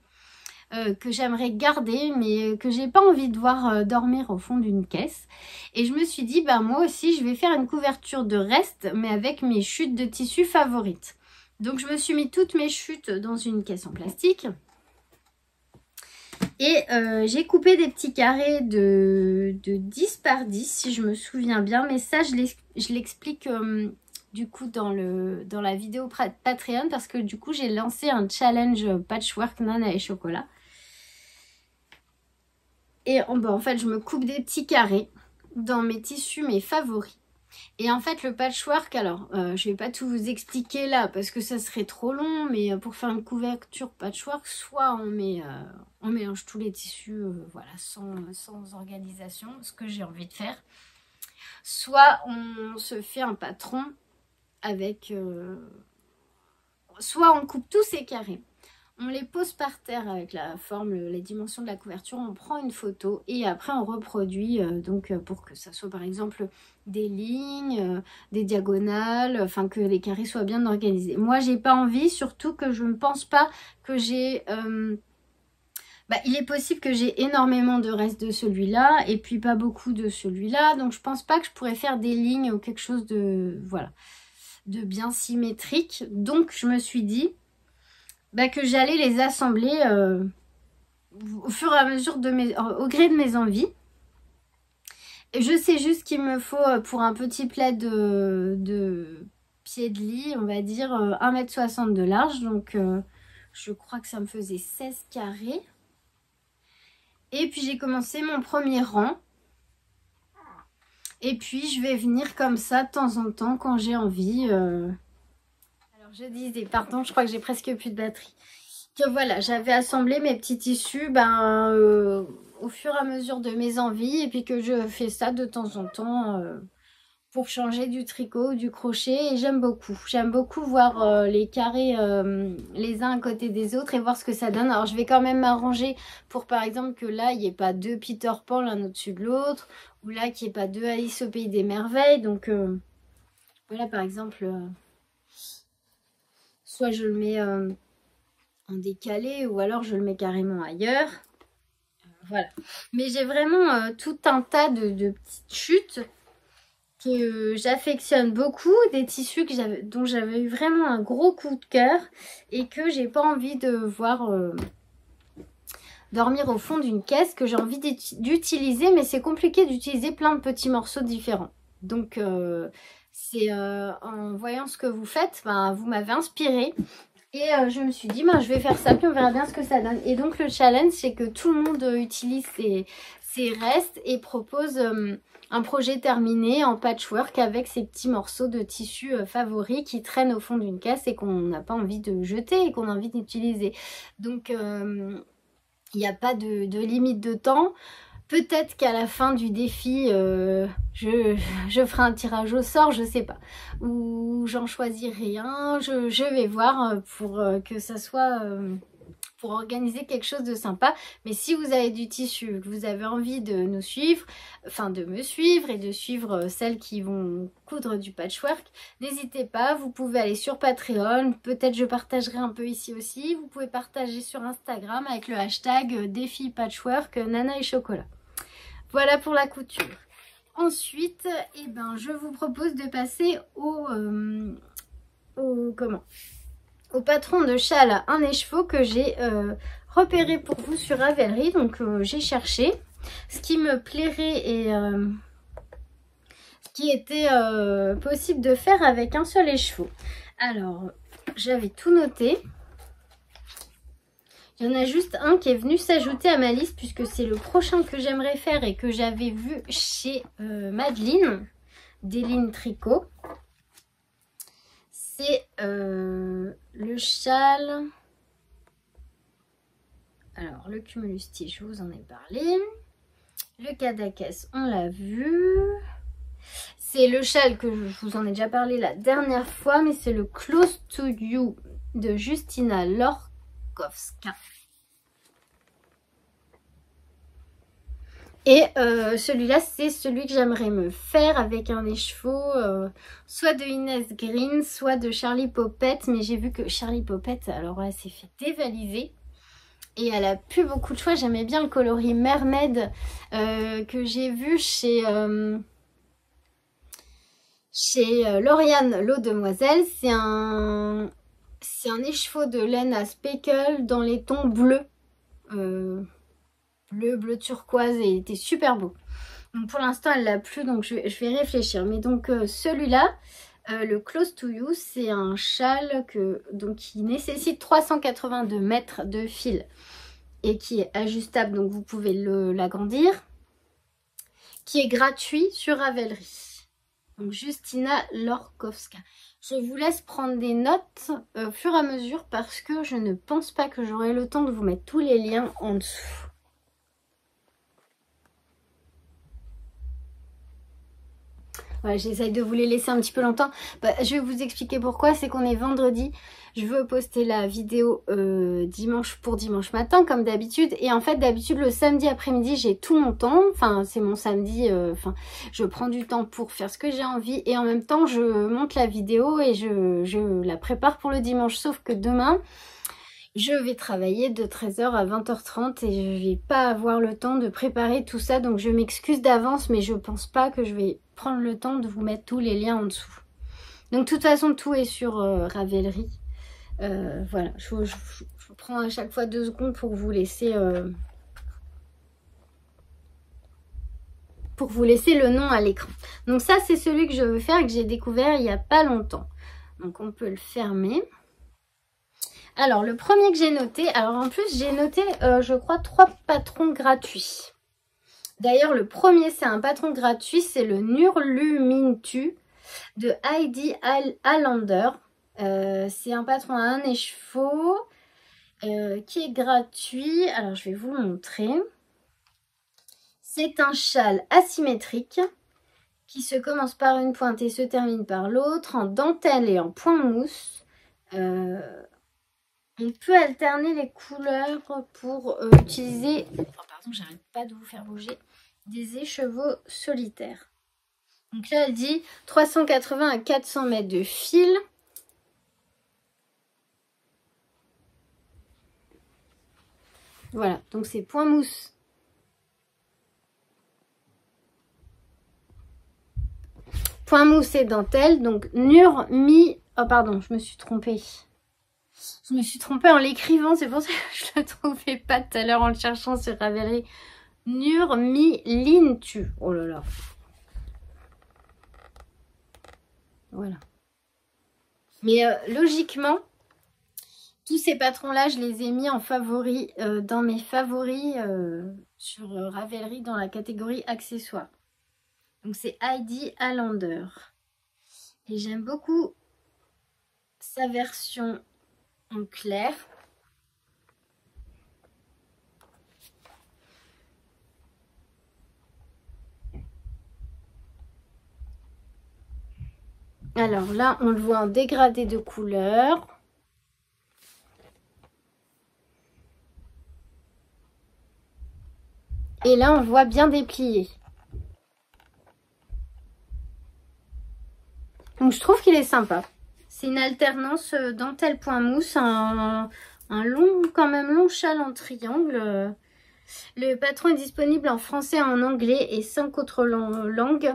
Euh, que j'aimerais garder mais que j'ai pas envie de voir euh, dormir au fond d'une caisse et je me suis dit bah moi aussi je vais faire une couverture de reste mais avec mes chutes de tissu favorites donc je me suis mis toutes mes chutes dans une caisse en plastique et euh, j'ai coupé des petits carrés de, 10 par 10 si je me souviens bien. Mais ça, je l'explique du coup dans, le, dans la vidéo Patreon parce que du coup, j'ai lancé un challenge patchwork nana et chocolat. Et en, en fait, je me coupe des petits carrés dans mes tissus, mes favoris. Et en fait, le patchwork, alors, euh, je ne vais pas tout vous expliquer là parce que ça serait trop long, mais euh, pour faire une couverture patchwork, soit on, euh, mélange tous les tissus, voilà, sans, sans, organisation, ce que j'ai envie de faire, soit on se fait un patron avec... soit on coupe tous ces carrés on les pose par terre avec la forme, les dimensions de la couverture, on prend une photo et après on reproduit euh, donc euh, pour que ça soit par exemple des lignes, euh, des diagonales, enfin que les carrés soient bien organisés. Moi j'ai pas envie, surtout que je ne pense pas que j'ai... Bah, il est possible que j'ai énormément de reste de celui-là et puis pas beaucoup de celui-là. Donc je pense pas que je pourrais faire des lignes ou quelque chose de... Voilà de bien symétrique. Donc je me suis dit bah, que j'allais les assembler euh, au fur et à mesure de mes, au gré de mes envies. Je sais juste qu'il me faut euh, pour un petit de, de, pied de lit, on va dire 1m60 euh, de large. Donc je crois que ça me faisait 16 carrés. Et puis j'ai commencé mon premier rang. Et puis je vais venir comme ça de temps en temps quand j'ai envie je disais, pardon, je crois que j'ai presque plus de batterie. Que voilà, j'avais assemblé mes petits tissus ben, euh, au fur et à mesure de mes envies et puis que je fais ça de temps en temps. Euh, pour changer du tricot, du crochet et j'aime beaucoup. J'aime beaucoup voir euh, les carrés les uns à côté des autres et voir ce que ça donne. Alors je vais quand même m'arranger pour par exemple que là il n'y ait pas deux Peter Pan l'un au-dessus de l'autre ou là qu'il n'y ait pas deux Alice au pays des merveilles. Donc voilà par exemple, soit je le mets en décalé ou alors je le mets carrément ailleurs. Voilà. Mais j'ai vraiment tout un tas de, petites chutes que j'affectionne beaucoup, des tissus que dont j'avais eu vraiment un gros coup de cœur et que j'ai pas envie de voir euh, dormir au fond d'une caisse, que j'ai envie d'utiliser, mais c'est compliqué d'utiliser plein de petits morceaux différents. Donc euh, c'est euh, en voyant ce que vous faites, ben, vous m'avez inspiré et je me suis dit, ben, je vais faire ça, puis on verra bien ce que ça donne. Et donc le challenge, c'est que tout le monde utilise ces, ces restes et propose un projet terminé en patchwork avec ces petits morceaux de tissu euh, favoris qui traînent au fond d'une caisse et qu'on n'a pas envie de jeter et qu'on a envie d'utiliser. Donc euh, il n'y a pas de, limite de temps. Peut-être qu'à la fin du défi, euh, je, ferai un tirage au sort, je sais pas. Ou j'en choisirai un, je, vais voir pour que ça soit pour organiser quelque chose de sympa. Mais si vous avez du tissu, que vous avez envie de nous suivre, enfin de me suivre et de suivre euh, celles qui vont coudre du patchwork, n'hésitez pas, vous pouvez aller sur Patreon, peut-être je partagerai un peu ici aussi. Vous pouvez partager sur Instagram avec le hashtag euh, défi patchwork euh, nana et chocolat. Voilà pour la couture. Ensuite, eh ben, je vous propose de passer au, au comment? Au patron de châle un écheveau que j'ai euh, repéré pour vous sur Ravelry. Donc euh, j'ai cherché ce qui me plairait et euh, ce qui était possible de faire avec un seul écheveau. Alors j'avais tout noté. Il y en a juste un qui est venu s'ajouter à ma liste puisque c'est le prochain que j'aimerais faire et que j'avais vu chez Madeline, des lignes tricot c'est euh, le châle. Alors, le cumulus je vous en ai parlé. Le cadakès, on l'a vu. C'est le châle que je vous en ai déjà parlé la dernière fois, mais c'est le Close to You de Justina Et euh, celui-là, c'est celui que j'aimerais me faire avec un écheveau, euh, soit de Inès Green, soit de Charlie Popette. Mais j'ai vu que Charlie Popette, alors elle s'est fait dévaliser. Et elle a plus beaucoup de choix. J'aimais bien le coloris Mermaid euh, que j'ai vu chez, chez Lauriane L'eau demoiselle. C'est un, c'est un écheveau de laine à speckle dans les tons bleus bleu, bleu turquoise et il était super beau. Donc pour l'instant elle l'a plus donc je vais, réfléchir. Mais donc euh, celui-là, euh, le Close to You, c'est un châle qui nécessite 382 mètres de fil et qui est ajustable donc vous pouvez l'agrandir. Qui est gratuit sur Ravelry. Donc Justina Lorkowska. Je vous laisse prendre des notes euh, au fur et à mesure parce que je ne pense pas que j'aurai le temps de vous mettre tous les liens en dessous. j'essaye de vous les laisser un petit peu longtemps. Bah, je vais vous expliquer pourquoi. C'est qu'on est vendredi. Je veux poster la vidéo euh, dimanche pour dimanche matin, comme d'habitude. Et en fait, d'habitude, le samedi après-midi, j'ai tout mon temps. Enfin, c'est mon samedi. Euh, enfin, je prends du temps pour faire ce que j'ai envie. Et en même temps, je monte la vidéo et je, la prépare pour le dimanche. Sauf que demain... Je vais travailler de 13h à 20h30 et je vais pas avoir le temps de préparer tout ça. Donc je m'excuse d'avance mais je pense pas que je vais prendre le temps de vous mettre tous les liens en dessous. Donc de toute façon tout est sur euh, Ravelry. Euh, voilà, je, prends à chaque fois deux secondes pour vous laisser... Euh, pour vous laisser le nom à l'écran. Donc ça c'est celui que je veux faire que j'ai découvert il n'y a pas longtemps. Donc on peut le fermer. Alors, le premier que j'ai noté, alors en plus, j'ai noté, euh, je crois, trois patrons gratuits. D'ailleurs, le premier, c'est un patron gratuit, c'est le Nurlumintu de Heidi Allander. Euh, c'est un patron à un écheveau euh, qui est gratuit. Alors, je vais vous le montrer. C'est un châle asymétrique qui se commence par une pointe et se termine par l'autre, en dentelle et en point mousse. Euh, on peut alterner les couleurs pour euh, utiliser, oh, pardon, j'arrête pas de vous faire bouger, des écheveaux solitaires. Donc là, elle dit 380 à 400 mètres de fil. Voilà, donc c'est point mousse Point mousse et dentelle. Donc Nur Mi. Oh pardon, je me suis trompée. Je me suis trompée en l'écrivant, c'est pour ça que je ne le trouvais pas tout à l'heure en le cherchant sur Ravelry. Nur Mi Lintu. Oh là là. Voilà. Mais euh, logiquement, tous ces patrons-là, je les ai mis en favoris, euh, dans mes favoris euh, sur Ravelry dans la catégorie accessoires. Donc c'est Heidi Allender. Et j'aime beaucoup sa version en clair. Alors là, on le voit en dégradé de couleur. Et là, on voit bien déplié. Donc je trouve qu'il est sympa. C'est une alternance euh, dentelle point mousse, un, long, quand même long châle en triangle. Le patron est disponible en français et en anglais et cinq autres langues.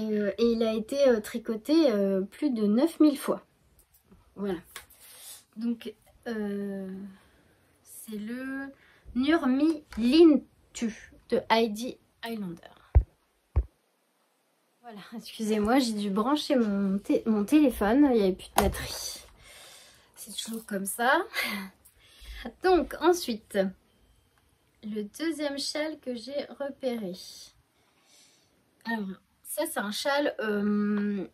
Et, euh, il a été euh, tricoté plus de 9000 fois. Voilà. Donc, c'est le Nurmi Lintu de Heidi Highlander. Voilà, excusez-moi, j'ai dû brancher mon, téléphone, il n'y avait plus de batterie. C'est toujours comme ça. Donc, ensuite, le deuxième châle que j'ai repéré. Alors, ça, c'est un châle euh,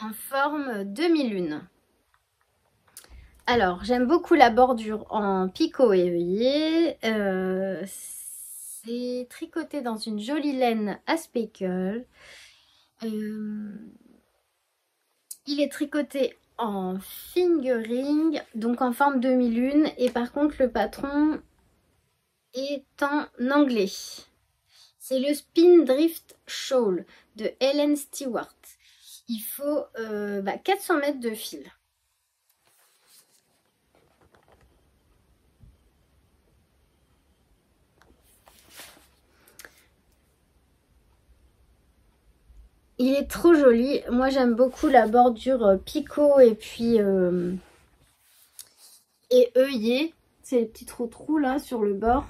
en forme demi-lune. Alors, j'aime beaucoup la bordure en picot œillet. Euh, c'est tricoté dans une jolie laine à speckle. Euh, il est tricoté en fingering, donc en forme demi-lune. Et par contre, le patron est en anglais. C'est le Spin Drift Shawl de Helen Stewart. Il faut 400 euh, bah, mètres de fil. Il est trop joli. Moi, j'aime beaucoup la bordure euh, picot et puis... Euh, et œillet. C'est les petits trous-trous là sur le bord.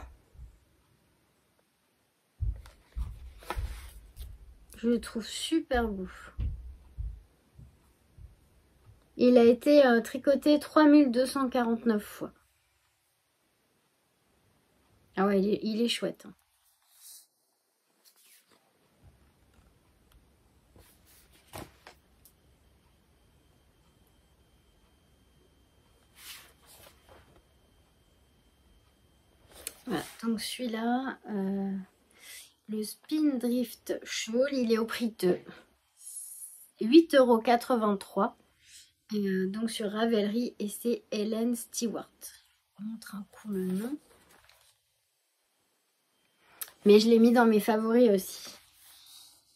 Je le trouve super beau. Il a été euh, tricoté 3249 fois. Ah ouais, il est, chouette. Hein. Voilà, donc celui-là, euh, le Spin Drift il est au prix de 8,83€. Euh, donc sur Ravelry et c'est Helen Stewart. Je vous montre un coup le nom. Mais je l'ai mis dans mes favoris aussi.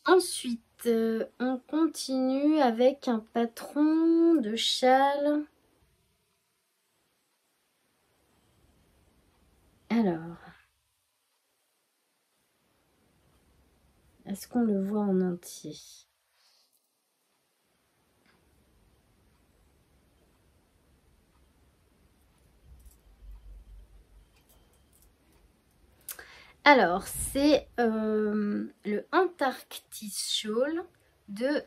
Ensuite, euh, on continue avec un patron de châle. Alors, est-ce qu'on le voit en entier? Alors, c'est euh, le Antarctic Shawl de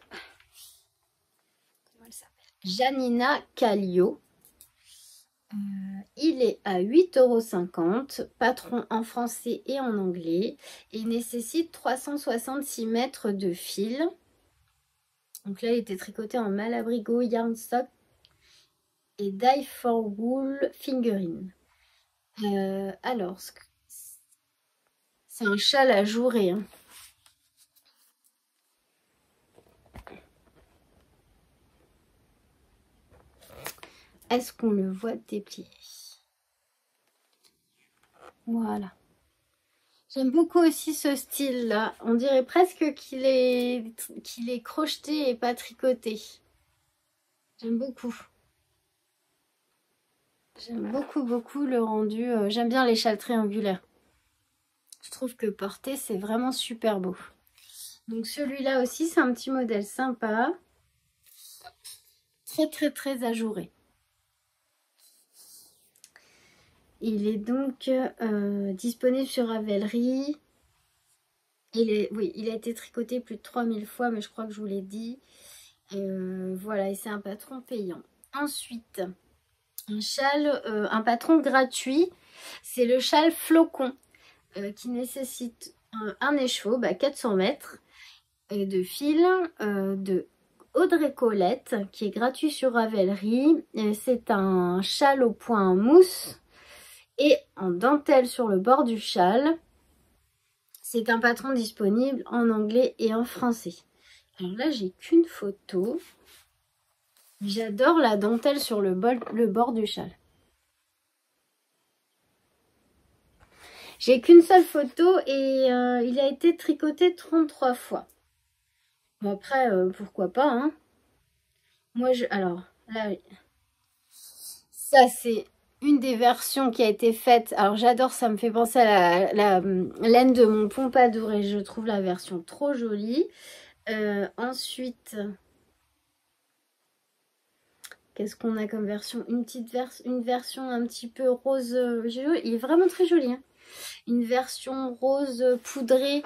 Janina Callio. Euh, il est à 8,50€, patron en français et en anglais. Et nécessite 366 mètres de fil. Donc là, il était tricoté en Malabrigo Yarn Sock et Dye for Wool Fingering. Euh, alors, c'est un châle à jouer. Hein. Est-ce qu'on le voit déplier Voilà. J'aime beaucoup aussi ce style-là. On dirait presque qu'il est, qu'il est crocheté et pas tricoté. J'aime beaucoup. J'aime beaucoup, beaucoup le rendu. Euh, j'aime bien les châles triangulaires. Je trouve que porter, c'est vraiment super beau. Donc celui-là aussi, c'est un petit modèle sympa. Très, très, très ajouré. Il est donc euh, disponible sur Ravelry. Il oui, il a été tricoté plus de 3000 fois, mais je crois que je vous l'ai dit. Euh, voilà, et c'est un patron payant. Ensuite, un châle, euh, un patron gratuit, c'est le châle flocon, qui nécessite un, écheveau, 400 bah, mètres, de fil, de Audrey Colette, qui est gratuit sur Ravelry. C'est un châle au point mousse et en dentelle sur le bord du châle. C'est un patron disponible en anglais et en français. Alors là, j'ai qu'une photo. J'adore la dentelle sur le, bord du châle. J'ai qu'une seule photo et euh, il a été tricoté 33 fois. après, euh, pourquoi pas, hein. Moi, je... Alors, là, ça, c'est une des versions qui a été faite. Alors j'adore, ça me fait penser à la, hum, laine de mon pompadour et je trouve la version trop jolie. Euh, ensuite, qu'est-ce qu'on a comme version? Une petite version, une version un petit peu rose. Il est vraiment très joli. Hein. une version rose poudrée.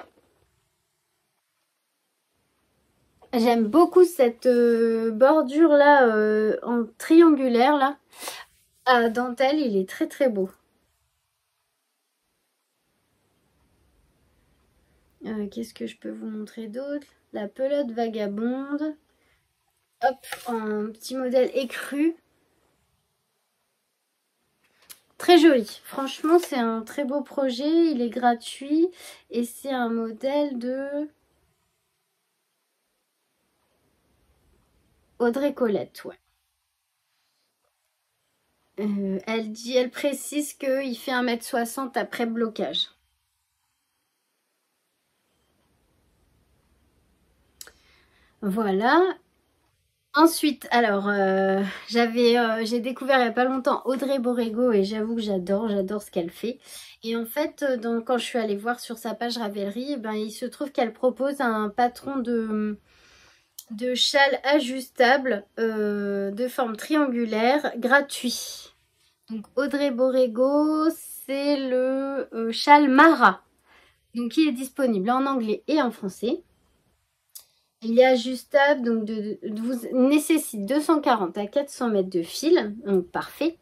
J'aime beaucoup cette euh, bordure là euh, en triangulaire là ah, dentelle, il est très très beau. Euh, qu'est-ce que je peux vous montrer d'autre? La pelote vagabonde. Hop, un petit modèle écru. Très joli. Franchement, c'est un très beau projet. Il est gratuit. Et c'est un modèle de... Audrey Colette, ouais. Euh, elle dit, elle précise qu'il fait 1m60 après blocage. Voilà. Ensuite, alors, euh, j'avais, euh, j'ai découvert il n'y a pas longtemps Audrey Borrego et j'avoue que j'adore, j'adore ce qu'elle fait. Et en fait, quand je suis allée voir sur sa page Ravelry, eh ben, il se trouve qu'elle propose un patron de, de châle ajustable euh, de forme triangulaire gratuit. Donc Audrey Borrego, c'est le euh, châle Mara. Donc il est disponible en anglais et en français. Il est ajustable, donc de, vous nécessite 240 à 400 mètres de fil, donc parfait.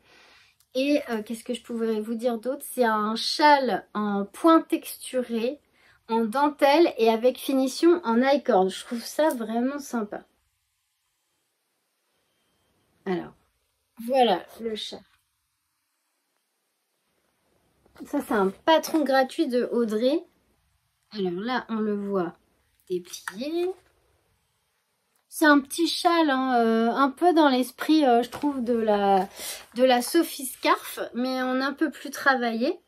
Et euh, qu'est-ce que je pourrais vous dire d'autre? C'est un châle en point texturé en dentelle et avec finition en high-cord. Je trouve ça vraiment sympa. Alors, voilà le chat. Ça, c'est un patron gratuit de Audrey. Alors là, on le voit déplié. C'est un petit châle, hein, euh, un peu dans l'esprit, euh, je trouve, de la, de la Sophie Scarf, mais en un peu plus travaillé.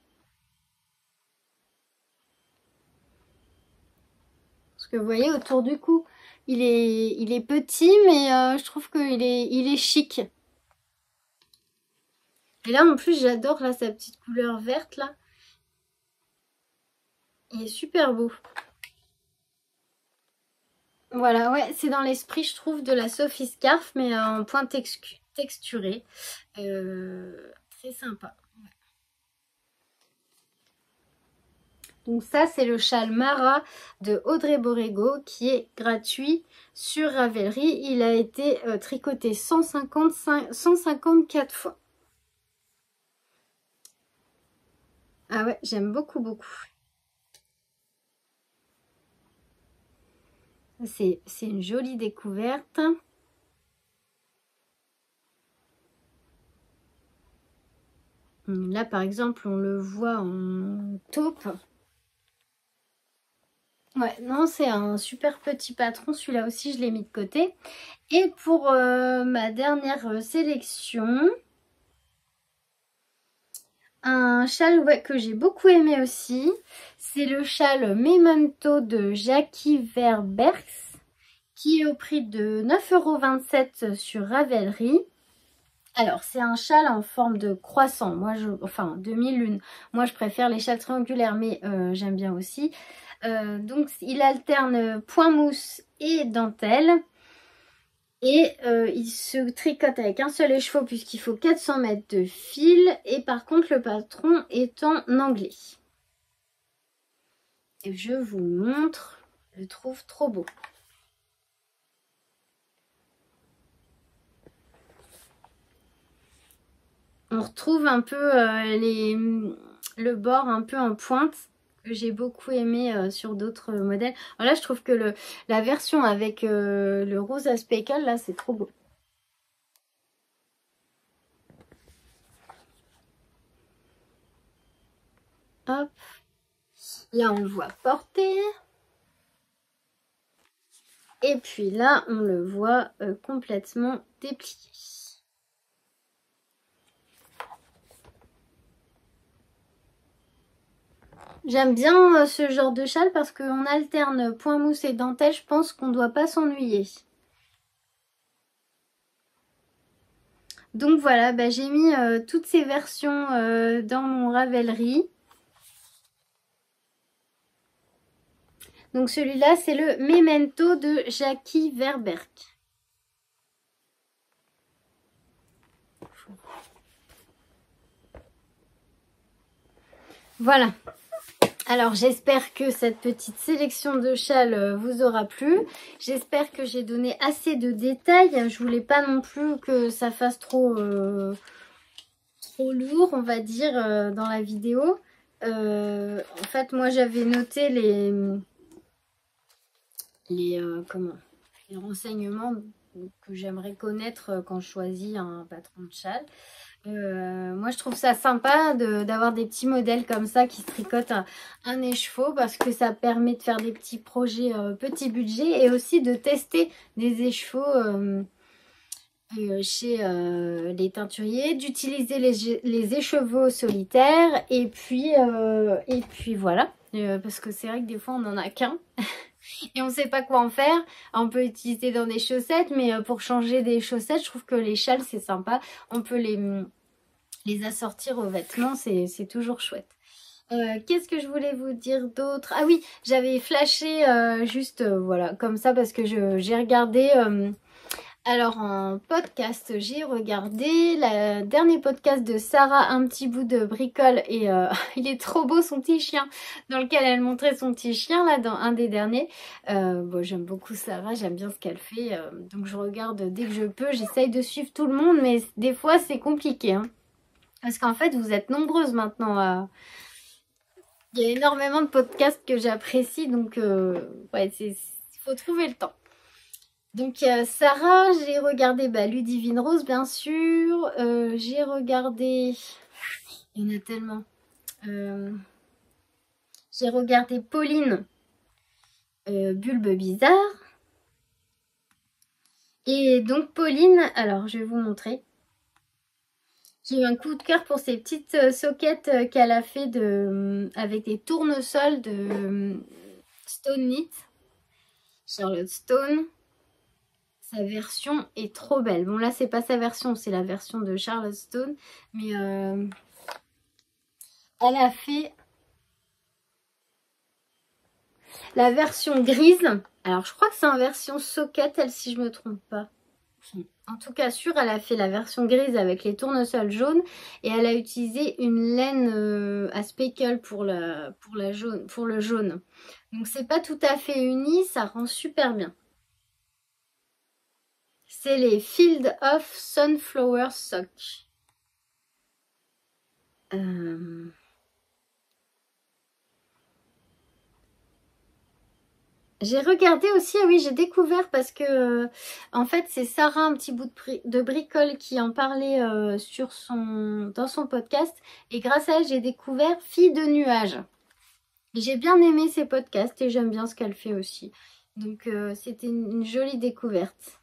Que vous voyez autour du cou, il est, il est petit, mais euh, je trouve qu'il est, il est chic. Et là, en plus, j'adore là sa petite couleur verte là. Il est super beau. Voilà, ouais, c'est dans l'esprit, je trouve, de la Sophie Scarf, mais en point texturé. Euh, très sympa. Donc ça, c'est le châle Mara de Audrey Borrego qui est gratuit sur Ravelry. Il a été euh, tricoté 155, 154 fois. Ah ouais, j'aime beaucoup, beaucoup. C'est une jolie découverte. Là, par exemple, on le voit en taupe. Ouais, non, c'est un super petit patron. Celui-là aussi, je l'ai mis de côté. Et pour euh, ma dernière euh, sélection, un châle que j'ai beaucoup aimé aussi. C'est le châle Memento de Jackie Verbergs qui est au prix de 9,27€ sur Ravelry. Alors, c'est un châle en forme de croissant. Moi, je, enfin, demi-lune. Moi, je préfère les châles triangulaires, mais euh, j'aime bien aussi. Euh, donc, il alterne point mousse et dentelle. Et euh, il se tricote avec un seul écheveau puisqu'il faut 400 mètres de fil. Et par contre, le patron est en anglais. Je vous montre. Je le trouve trop beau. on retrouve un peu euh, le bord un peu en pointe que j'ai beaucoup aimé euh, sur d'autres modèles. Alors là, je trouve que le, la version avec euh, le rose à speckle, là, c'est trop beau. Hop. Là, on le voit porter. Et puis là, on le voit complètement déplié. J'aime bien euh, ce genre de châle parce qu'on alterne point mousse et dentelle. Je pense qu'on ne doit pas s'ennuyer. Donc voilà, bah, j'ai mis euh, toutes ces versions euh, dans mon Ravelry. Donc celui-là, c'est le Memento de Jackie Verberg. Voilà. Alors j'espère que cette petite sélection de châles euh, vous aura plu. J'espère que j'ai donné assez de détails. Je voulais pas non plus que ça fasse trop, euh, lourd, on va dire, euh, dans la vidéo. en fait, moi j'avais noté les, les, les renseignements que j'aimerais connaître quand je choisis un patron de châle. Euh, moi, je trouve ça sympa d'avoir des petits modèles comme ça qui se tricotent un, écheveau parce que ça permet de faire des petits projets euh, petit budget et aussi de tester des échevaux euh, chez les teinturiers, d'utiliser les, les, écheveaux solitaires et puis, et puis voilà. parce que c'est vrai que des fois, on n'en a qu'un. et on ne sait pas quoi en faire. On peut utiliser dans des chaussettes, mais pour changer des chaussettes, je trouve que les châles, c'est sympa. On peut les, les assortir aux vêtements, c'est toujours chouette. Euh, qu'est-ce que je voulais vous dire d'autre? Ah oui, j'avais flashé euh, juste, euh, voilà, comme ça, parce que j'ai regardé... alors en podcast, j'ai regardé le dernier podcast de Sarah, un petit bout de bricole, et il est trop beau son petit chien, dans lequel elle montrait son petit chien, là, dans un des derniers. bon, j'aime beaucoup Sarah, j'aime bien ce qu'elle fait, donc je regarde dès que je peux, j'essaye de suivre tout le monde, mais des fois c'est compliqué, hein. Parce qu'en fait, vous êtes nombreuses maintenant Il y a énormément de podcasts que j'apprécie, donc euh, ouais, il faut trouver le temps. Donc Sarah, j'ai regardé bah, Ludivine Rose, bien sûr. Euh, j'ai regardé... Il y en a tellement. Euh, j'ai regardé Pauline, Bulbe Bizarre. Et donc Pauline, alors je vais vous montrer. J'ai eu un coup de cœur pour ces petites euh, soquettes euh, qu'elle a fait euh, avec des tournesols de Stone Knit. Charlotte Stone. Sa version est trop belle. Bon là c'est pas sa version, c'est la version de Charlotte Stone. Mais elle a fait la version grise. Alors je crois que c'est en version socket elle si je me trompe pas. En tout cas, sûr, elle a fait la version grise avec les tournesols jaunes et elle a utilisé une laine euh, à speckle pour, la, le jaune. Donc, c'est pas tout à fait uni, ça rend super bien. C'est les Field of Sunflower Sock. Euh... J'ai regardé aussi, ah oui, j'ai découvert parce que, euh, en fait, c'est Sarah, un petit bout de, bricole, qui en parlait euh, sur son, dans son podcast. Et grâce à elle, j'ai découvert Fille de nuages. J'ai bien aimé ses podcasts et j'aime bien ce qu'elle fait aussi. Donc, euh, c'était une, jolie découverte.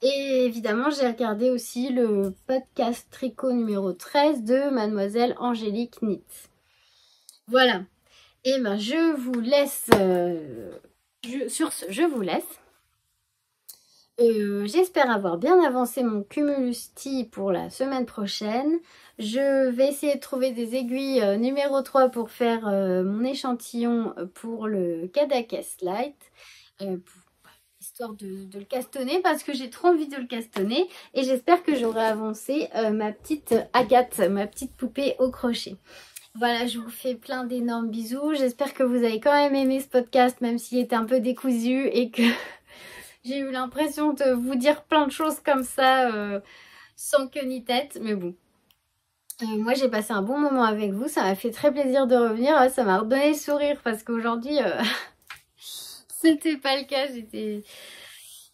Et évidemment, j'ai regardé aussi le podcast tricot numéro 13 de Mademoiselle Angélique Nitz. Voilà. Et ben, je vous laisse... sur ce, je vous laisse. Euh, j'espère avoir bien avancé mon Cumulus Tea pour la semaine prochaine. Je vais essayer de trouver des aiguilles euh, numéro 3 pour faire euh, mon échantillon pour le Kadakes Light. histoire de, le castonner parce que j'ai trop envie de le castonner. Et j'espère que j'aurai avancé ma petite Agathe, ma petite poupée au crochet. Voilà, je vous fais plein d'énormes bisous. J'espère que vous avez quand même aimé ce podcast, même s'il était un peu décousu et que j'ai eu l'impression de vous dire plein de choses comme ça, euh, sans queue ni tête, mais bon. Euh, moi j'ai passé un bon moment avec vous, ça m'a fait très plaisir de revenir, ça m'a redonné le sourire parce qu'aujourd'hui euh, c'était pas le cas, j'étais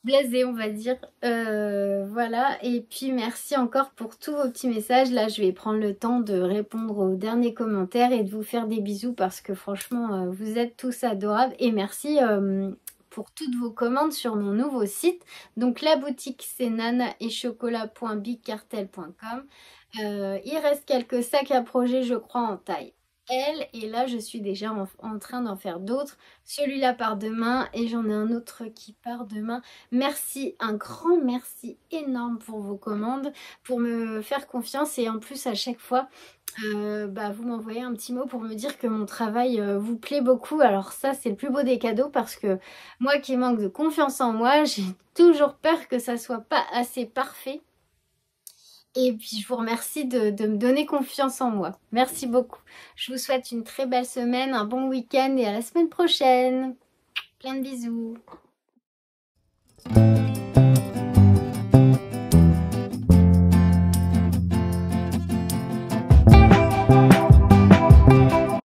blasée on va dire. voilà, et puis merci encore pour tous vos petits messages. Là je vais prendre le temps de répondre aux derniers commentaires et de vous faire des bisous parce que franchement vous êtes tous adorables. Et merci pour toutes vos commandes sur mon nouveau site. Donc la boutique c'est nanaetchocolat.bigcartel.com. Euh, il reste quelques sacs à projet je crois en taille L et là je suis déjà en, train d'en faire d'autres. Celui-là part demain et j'en ai un autre qui part demain. Merci, un grand merci énorme pour vos commandes, pour me faire confiance et en plus à chaque fois euh, bah, vous m'envoyez un petit mot pour me dire que mon travail euh, vous plaît beaucoup. Alors ça, c'est le plus beau des cadeaux parce que moi qui manque de confiance en moi, j'ai toujours peur que ça soit pas assez parfait. Et puis je vous remercie de, me donner confiance en moi. Merci beaucoup. Je vous souhaite une très belle semaine, un bon week-end et à la semaine prochaine. Plein de bisous.